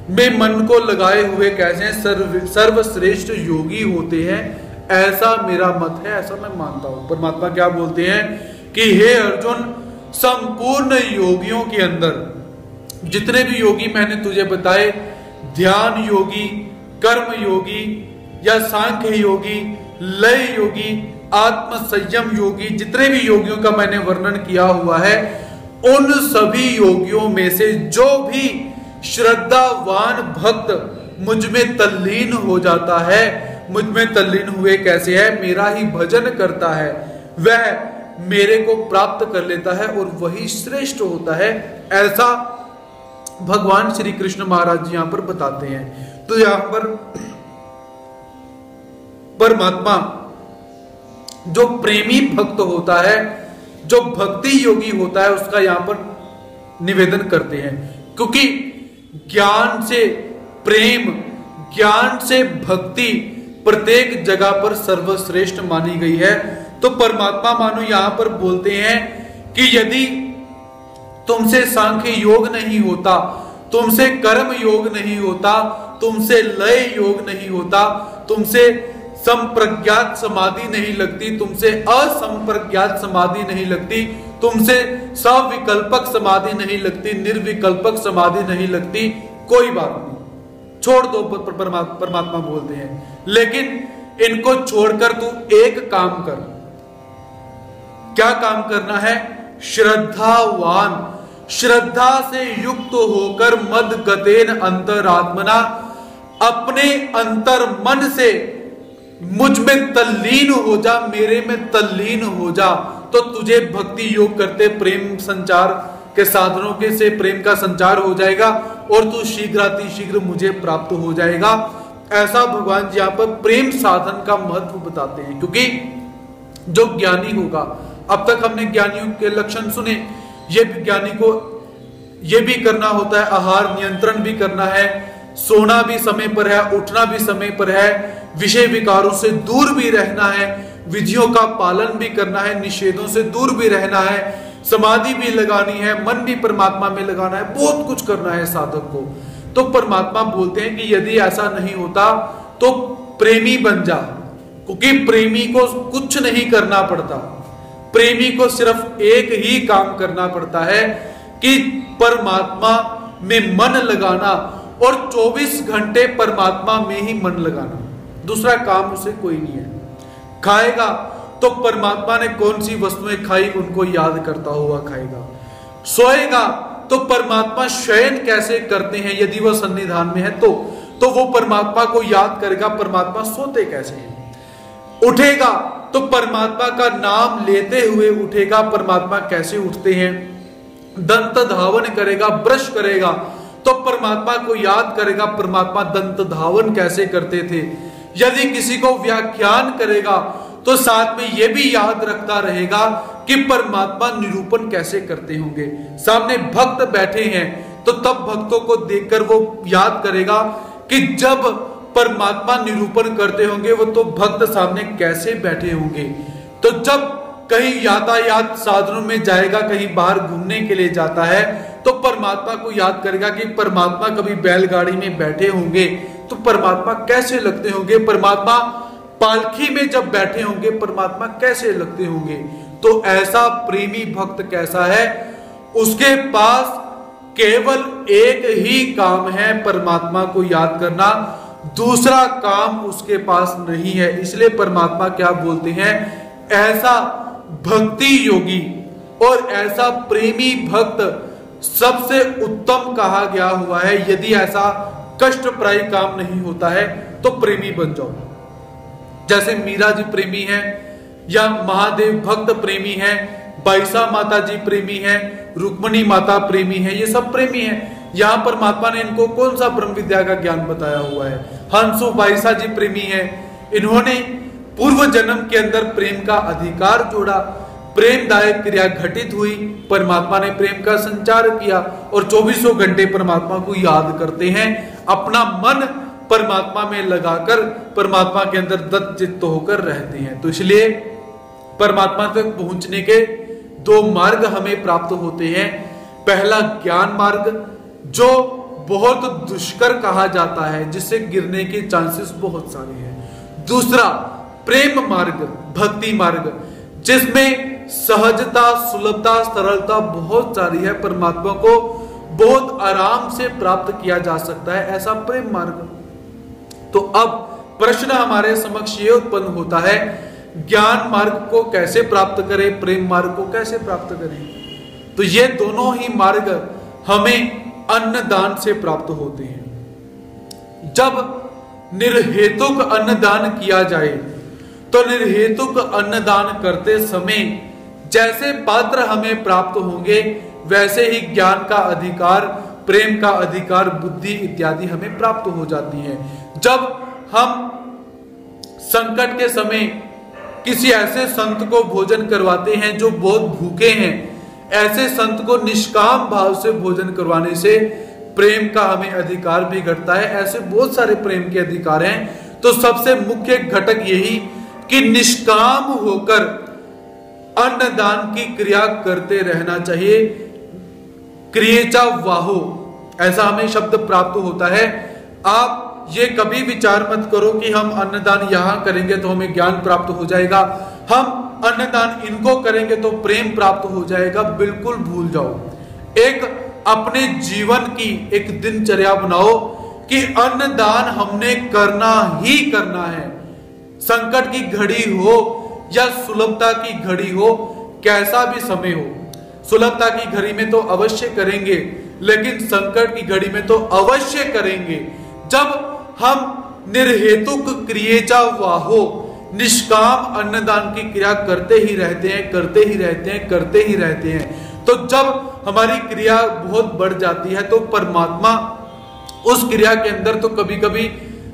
में मन को लगाए हुए कैसे हैं? सर्व, सर्वश्रेष्ठ योगी होते हैं। ऐसा मेरा मत है, ऐसा मैं मानता हूँ। परमात्मा क्या बोलते हैं कि, हे अर्जुन संपूर्ण योगियों के अंदर, जितने भी योगी मैंने तुझे बताए, ध्यान योगी, कर्म योगी, या सांख्य योगी, लय योगी आत्म संयम योगी, जितने भी योगियों का मैंने वर्णन किया हुआ है, उन सभी योगियों में से जो भी श्रद्धावान भक्त मुझमें तल्लीन हो जाता है, मुझमें तल्लीन हुए कैसे है, मेरा ही भजन करता है, वह मेरे को प्राप्त कर लेता है और वही श्रेष्ठ होता है, ऐसा भगवान श्री कृष्ण महाराज जी यहाँ पर बताते हैं। तो यहाँ पर परमात्मा जो प्रेमी भक्त होता है, जो भक्ति योगी होता है, उसका यहाँ पर निवेदन करते हैं। क्योंकि ज्ञान से प्रेम, ज्ञान से भक्ति प्रत्येक जगह पर सर्वश्रेष्ठ मानी गई है। तो परमात्मा मानो यहाँ पर बोलते हैं कि यदि तुमसे सांख्य योग नहीं होता, तुमसे कर्म योग नहीं होता, तुमसे लय योग नहीं होता, तुमसे संप्रज्ञात समाधि नहीं लगती, तुमसे असंप्रज्ञात समाधि नहीं लगती, तुमसे सविकल्पक समाधि नहीं लगती, निर्विकल्पक समाधि नहीं लगती, कोई बात नहीं। छोड़ दो परमात्मा बोलते हैं। लेकिन इनको छोड़कर तू एक काम कर। क्या काम करना है? श्रद्धावान। श्रद्धा से युक्त होकर मद गतेन अंतरात्मना, अपने अंतर मन से मुझमें तल्लीन हो जा, मेरे में तल्लीन हो जा। तो तुझे भक्ति योग करते प्रेम संचार के साधनों के से प्रेम का संचार हो जाएगा और तू शीघ्र शीघ्र मुझे प्राप्त हो जाएगा। ऐसा भगवान जी यहाँ पर प्रेम साधन का महत्व बताते हैं, क्योंकि जो ज्ञानी होगा अब तक हमने ज्ञानियों के लक्षण सुने। ये ज्ञानी को ये भी करना होता है, आहार नियंत्रण भी करना है, सोना भी समय पर है, उठना भी समय पर है, विषय विकारों से दूर भी रहना है, विधियों का पालन भी करना है, निषेधों से दूर भी रहना है, समाधि भी लगानी है, मन भी परमात्मा में लगाना है, बहुत कुछ करना है साधक को। तो परमात्मा बोलते हैं कि यदि ऐसा नहीं होता तो प्रेमी बन जा, क्योंकि प्रेमी को कुछ नहीं करना पड़ता। प्रेमी को सिर्फ़ एक ही काम करना पड़ता है कि परमात्मा में मन लगाना और 24 घंटे परमात्मा में ही मन लगाना। दूसरा काम उसे कोई नहीं है। खाएगा तो परमात्मा ने कौन सी वस्तुएँ खाई उनको याद करता हुआ खाएगा। सोएगा तो परमात्मा शयन कैसे करते हैं यदि वह सन्निधान में है तो? तो वो परमात्मा को याद करेगा, परमात्मा सोते कैसे हैं? उठेगा तो परमात्मा का नाम लेते हुए उठेगा, परमात्मा कैसे उठते हैं? दंत धावन करेगा, ब्रश करेगा तो परमात्मा को याद करेगा, परमात्मा दंत धावन कैसे करते थे? यदि किसी को व्याख्यान करेगा तो साथ में यह भी याद रखता रहेगा कि परमात्मा निरूपण कैसे करते होंगे। सामने भक्त बैठे हैं तो तब भक्तों को देखकर वो याद करेगा कि जब परमात्मा निरूपण करते होंगे, वो तो भक्त सामने कैसे बैठे होंगे? तो जब कहीं यातायात साधनों में जाएगा, कहीं बाहर घूमने के लिए जाता है तो परमात्मा को याद करेगा कि परमात्मा कभी बैलगाड़ी में बैठे होंगे। तो परमात्मा कैसे लगते होंगे? परमात्मा पालखी में जब बैठे होंगे, परमात्मा कैसे लगते होंगे? तो ऐसा प्रेमी भक्त कैसा है? उसके पास केवल एक ही काम है, परमात्मा को याद करना। दूसरा काम उसके पास नहीं है। इसलिए परमात्मा क्या बोलते हैं? ऐसा भक्ति योगी और ऐसा प्रेमी भक्त सबसे उत्तम कहा गया हुआ है। यदि ऐसा कष्टप्राय काम नहीं होता है तो प्रेमी बन जाओ। जैसे मीरा जी प्रेमी है या महादेव भक्त प्रेमी है, बाईसा माता जी प्रेमी है, रुक्मणी माता प्रेमी है, ये सब प्रेमी है। यहाँ परमात्मा ने इनको कौन सा ब्रह्म विद्या का ज्ञान बताया हुआ है? हंसो बाईसा जी प्रेमी है। इन्होंने पूर्व जन्म के अंदर प्रेम का अधिकार जोड़ा। प्रेमदायक क्रिया घटित हुई। परमात्मा ने प्रेम का संचार किया और चौबीसों घंटे परमात्मा को याद करते हैं। अपना मन परमात्मा में लगाकर परमात्मा के अंदर दत्त चित्त होकर रहते हैं। तो इसलिए परमात्मा तक पहुँचने के दो मार्ग हमें प्राप्त होते हैं। पहला ज्ञान मार्ग जो बहुत दुष्कर कहा जाता है जिससे गिरने के चांसेस बहुत सारे हैं। दूसरा, प्रेम मार्ग, भक्ति मार्ग, जिसमें सहजता, सुलभता, सरलता बहुत सारी है, परमात्मा को बहुत आराम से प्राप्त किया जा सकता है, ऐसा प्रेम मार्ग। तो अब प्रश्न हमारे समक्ष ये उत्पन्न होता है, ज्ञान मार्ग को कैसे प्राप्त करें, प्रेम मार्ग को कैसे प्राप्त करें? तो ये दोनों ही मार्ग हमें अन्नदान से प्राप्त होते हैं। जब निर्हेतुक अन्नदान किया जाए तो निर्हेतुक अन्नदान करते समय जैसे पात्र हमें प्राप्त होंगे, वैसे ही ज्ञान का अधिकार, प्रेम का अधिकार, बुद्धि इत्यादि हमें प्राप्त हो जाती है। जब हम संकट के समय किसी ऐसे संत को भोजन करवाते हैं जो बहुत भूखे हैं ऐसे संत को निष्काम भाव से भोजन करवाने से प्रेम का हमें अधिकार भी घटता है। ऐसे बहुत सारे प्रेम के अधिकार हैं। तो सबसे मुख्य घटक यही कि निष्काम होकर अन्नदान की क्रिया करते रहना चाहिए। क्रिएचा वाहो, ऐसा हमें शब्द प्राप्त होता है। आप ये कभी विचार मत करो कि हम अन्नदान यहाँ करेंगे तो हमें ज्ञान प्राप्त हो जाएगा। हम अन्नदान इनको करेंगे तो प्रेम प्राप्त हो जाएगा, बिल्कुल भूल जाओ। एक अपने जीवन की एक दिनचर्या बनाओ कि अन्नदान हमने करना ही करना है। संकट की घड़ी हो या सुलभता की घड़ी हो, कैसा भी समय हो, सुलभता की घड़ी में तो अवश्य करेंगे, लेकिन संकट की घड़ी में तो अवश्य करेंगे। जब हम निर्हेतुक क्रिएचा वाहो निष्काम अन्नदान की क्रिया करते ही रहते हैं, करते ही रहते हैं, करते ही रहते हैं। तो जब हमारी क्रिया बहुत बढ़ जाती है तो परमात्मा उस क्रिया के अंदर तो कभी कभी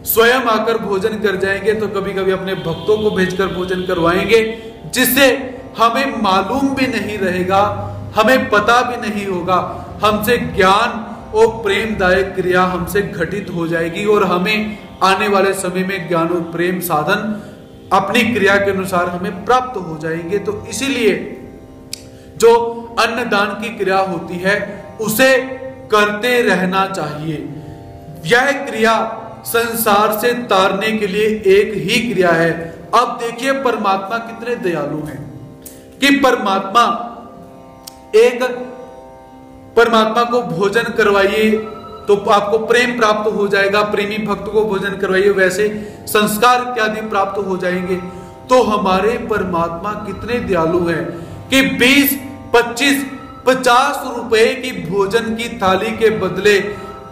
स्वयं आकर भोजन कर जाएँगे तो कभी कभी अपने भक्तों को भेजकर भोजन करवाएँगे, जिससे हमें मालूम भी नहीं रहेगा, हमें पता भी नहीं होगा, हमसे ज्ञान और प्रेमदायक क्रिया हमसे घटित हो जाएगी, और हमें आने वाले समय में ज्ञान और प्रेम साधन अपनी क्रिया के अनुसार हमें प्राप्त हो जाएँगे तो इसीलिए जो अन्नदान की क्रिया होती है, उसे करते रहना चाहिए। यह क्रिया संसार से तारने के लिए एक ही क्रिया है। अब देखिए, परमात्मा कितने दयालु हैं। कि परमात्मा एक, परमात्मा को भोजन करवाइए तो आपको प्रेम प्राप्त हो जाएगा प्रेमी भक्त को भोजन करवाइए वैसे संस्कार इत्यादि प्राप्त हो जाएँगे। तो हमारे परमात्मा कितने दयालु हैं कि 20, 25, 50 रुपए की भोजन की थाली के बदले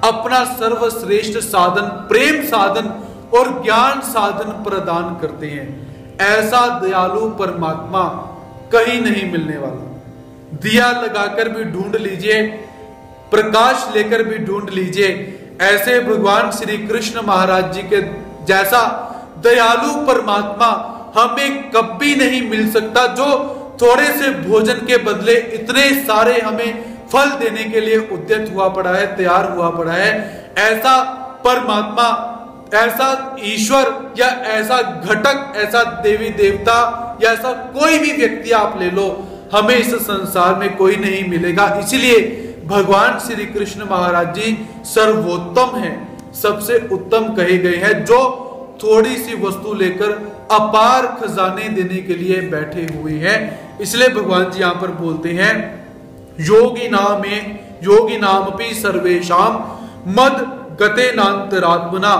अपना सर्वश्रेष्ठ साधन प्रेम साधन और ज्ञान साधन प्रदान करते हैं। ऐसा दयालु परमात्मा कहीं नहीं मिलने वाला। दिया लगाकर भी ढूंढ लीजिए प्रकाश लेकर भी ढूंढ लीजिए। ऐसे भगवान श्री कृष्ण महाराज जी के जैसा दयालु परमात्मा हमें कभी नहीं मिल सकता, जो थोड़े से भोजन के बदले इतने सारे हमें फल देने के लिए उद्यत हुआ पड़ा है, तैयार हुआ पड़ा है। ऐसा परमात्मा, ऐसा ईश्वर या ऐसा घटक, ऐसा देवी देवता या ऐसा कोई भी व्यक्ति आप ले लो, हमें इस संसार में कोई नहीं मिलेगा। इसलिए भगवान श्री कृष्ण महाराज जी सर्वोत्तम है, सबसे उत्तम कहे गए हैं, जो थोड़ी सी वस्तु लेकर अपार खजाने देने के लिए बैठे हुए हैं। इसलिए भगवान जी यहाँ पर बोलते हैं, योगी नाम योगी नाम भी सर्वेशम मद गते नान्तरात्मना,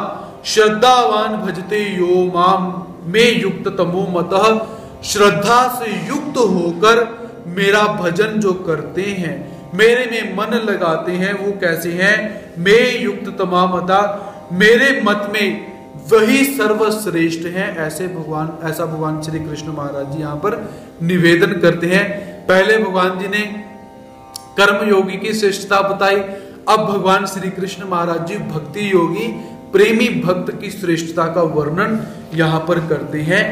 श्रद्धावान भजते यो माम में युक्त तमो मत, श्रद्धा से युक्त होकर मेरा भजन जो करते हैं। मेरे में मन लगाते हैं, वो कैसे हैं? मैं युक्त तमामता मेरे मत में वही सर्वश्रेष्ठ है, ऐसे भगवान, ऐसा भगवान श्री कृष्ण महाराज जी यहाँ पर निवेदन करते हैं। पहले भगवान जी ने कर्म योगी की श्रेष्ठता बताई, अब भगवान श्री कृष्ण महाराज जी भक्ति योगी, प्रेमी भक्त की श्रेष्ठता का वर्णन यहाँ पर करते हैं।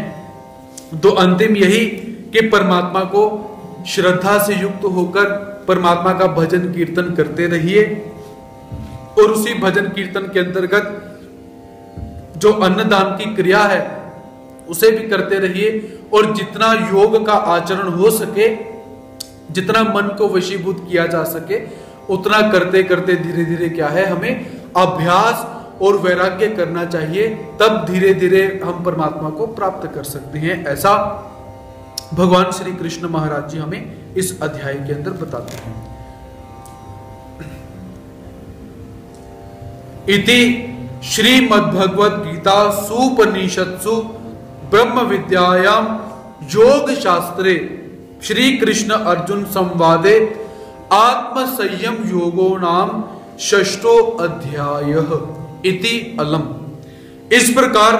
तो अंतिम यही कि परमात्मा को श्रद्धा से युक्त होकर परमात्मा का भजन कीर्तन करते रहिए। और उसी भजन कीर्तन के अंतर्गत जो अन्नदान की क्रिया है, उसे भी करते रहिए। और जितना योग का आचरण हो सके, जितना मन को वशीभूत किया जा सके, उतना करते करते धीरे धीरे क्या है, हमें अभ्यास और वैराग्य करना चाहिए। तब धीरे धीरे हम परमात्मा को प्राप्त कर सकते हैं। ऐसा भगवान श्री कृष्ण महाराज जी हमें इस अध्याय के अंदर बताते हैं। इति श्रीमद्भगवद गीता सुपनिषत्सु ब्रह्म विद्यायाम योग शास्त्रे श्री कृष्ण अर्जुन संवादे आत्म संयम योगो नाम षष्टो अध्याय इति अलम। इस प्रकार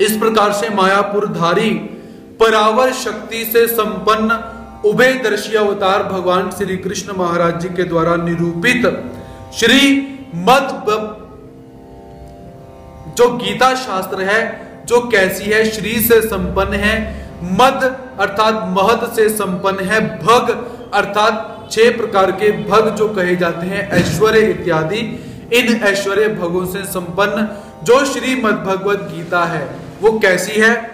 इस प्रकार से मायापुर धारी परावर शक्ति से संपन्न उभय दर्शी अवतार भगवान श्री कृष्ण महाराज जी के द्वारा निरूपित श्री मद जो गीता शास्त्र है, जो कैसी है, श्री से संपन्न है, मद अर्थात महत से संपन्न है, भग अर्थात छह प्रकार के भग जो कहे जाते हैं, ऐश्वर्य इत्यादि, इन ऐश्वर्य भगों से संपन्न जो श्रीमद भगवत गीता है, वो कैसी है?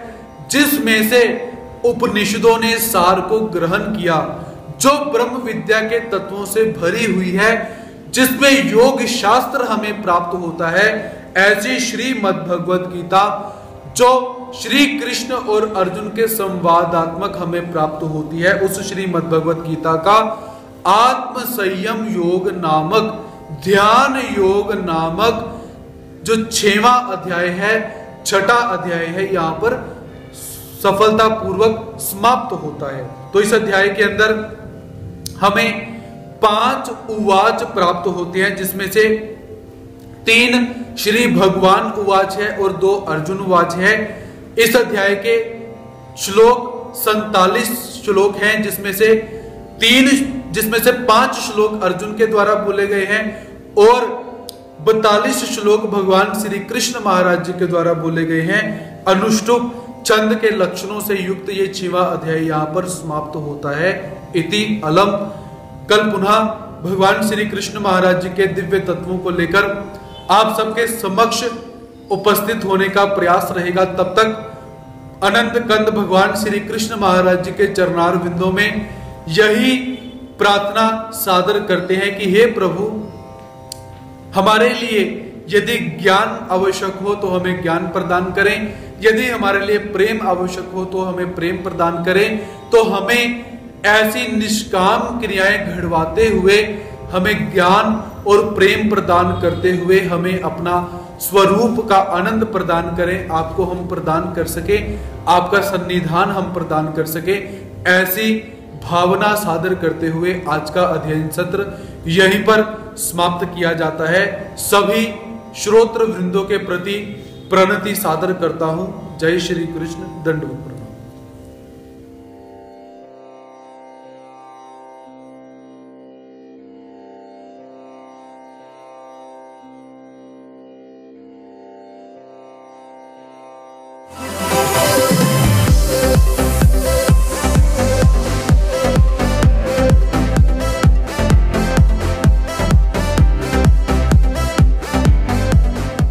जिसमें से उपनिषदों ने सार को ग्रहण किया, जो ब्रह्म विद्या के तत्वों से भरी हुई है, जिसमें योग शास्त्र हमें प्राप्त होता है, ऐसी श्रीमद भगवत गीता, जो श्री कृष्ण और अर्जुन के संवादात्मक हमें प्राप्त होती है, उस श्रीमद भगवत गीता का आत्म संयम योग नामक, ध्यान योग नामक जो छेवा अध्याय है, छठा अध्याय है, यहाँ पर सफलता पूर्वक समाप्त होता है। तो इस अध्याय के अंदर हमें पाँच उवाच प्राप्त होते हैं, जिसमें से तीन श्री भगवान उवाच है और दो अर्जुन उवाच है। इस अध्याय के श्लोक सैतालीस श्लोक हैं, जिसमें से तीन, जिसमें से पाँच श्लोक अर्जुन के द्वारा बोले गए हैं और बतालीस श्लोक भगवान श्री कृष्ण महाराज जी के द्वारा बोले गए हैं। अनुष्टुप चंद के लक्षणों से युक्त ये छिवा अध्याय यहाँ पर समाप्त होता है। इति अलम। कल पुनः भगवान श्री कृष्ण महाराज जी के दिव्य तत्वों को लेकर आप सबके समक्ष उपस्थित होने का प्रयास रहेगा। तब तक अनंत कंद भगवान श्री कृष्ण महाराज जी के चरणार बिंदों में यही प्रार्थना सादर करते हैं कि हे प्रभु, हमारे लिए यदि ज्ञान आवश्यक हो तो हमें ज्ञान प्रदान करें। यदि हमारे लिए प्रेम आवश्यक हो तो हमें प्रेम प्रदान करें। तो हमें ऐसी निष्काम क्रियाएँ घड़वाते हुए, हमें ज्ञान और प्रेम प्रदान करते हुए हमें अपना स्वरूप का आनंद प्रदान करें, आपको हम प्रदान कर सके, आपका सन्निधान हम प्रदान कर सके। ऐसी भावना सादर करते हुए आज का अध्ययन सत्र यहीं पर समाप्त किया जाता है। सभी श्रोत्र वृंदों के प्रति प्रणति सादर करता हूँ। जय श्री कृष्ण दंडवत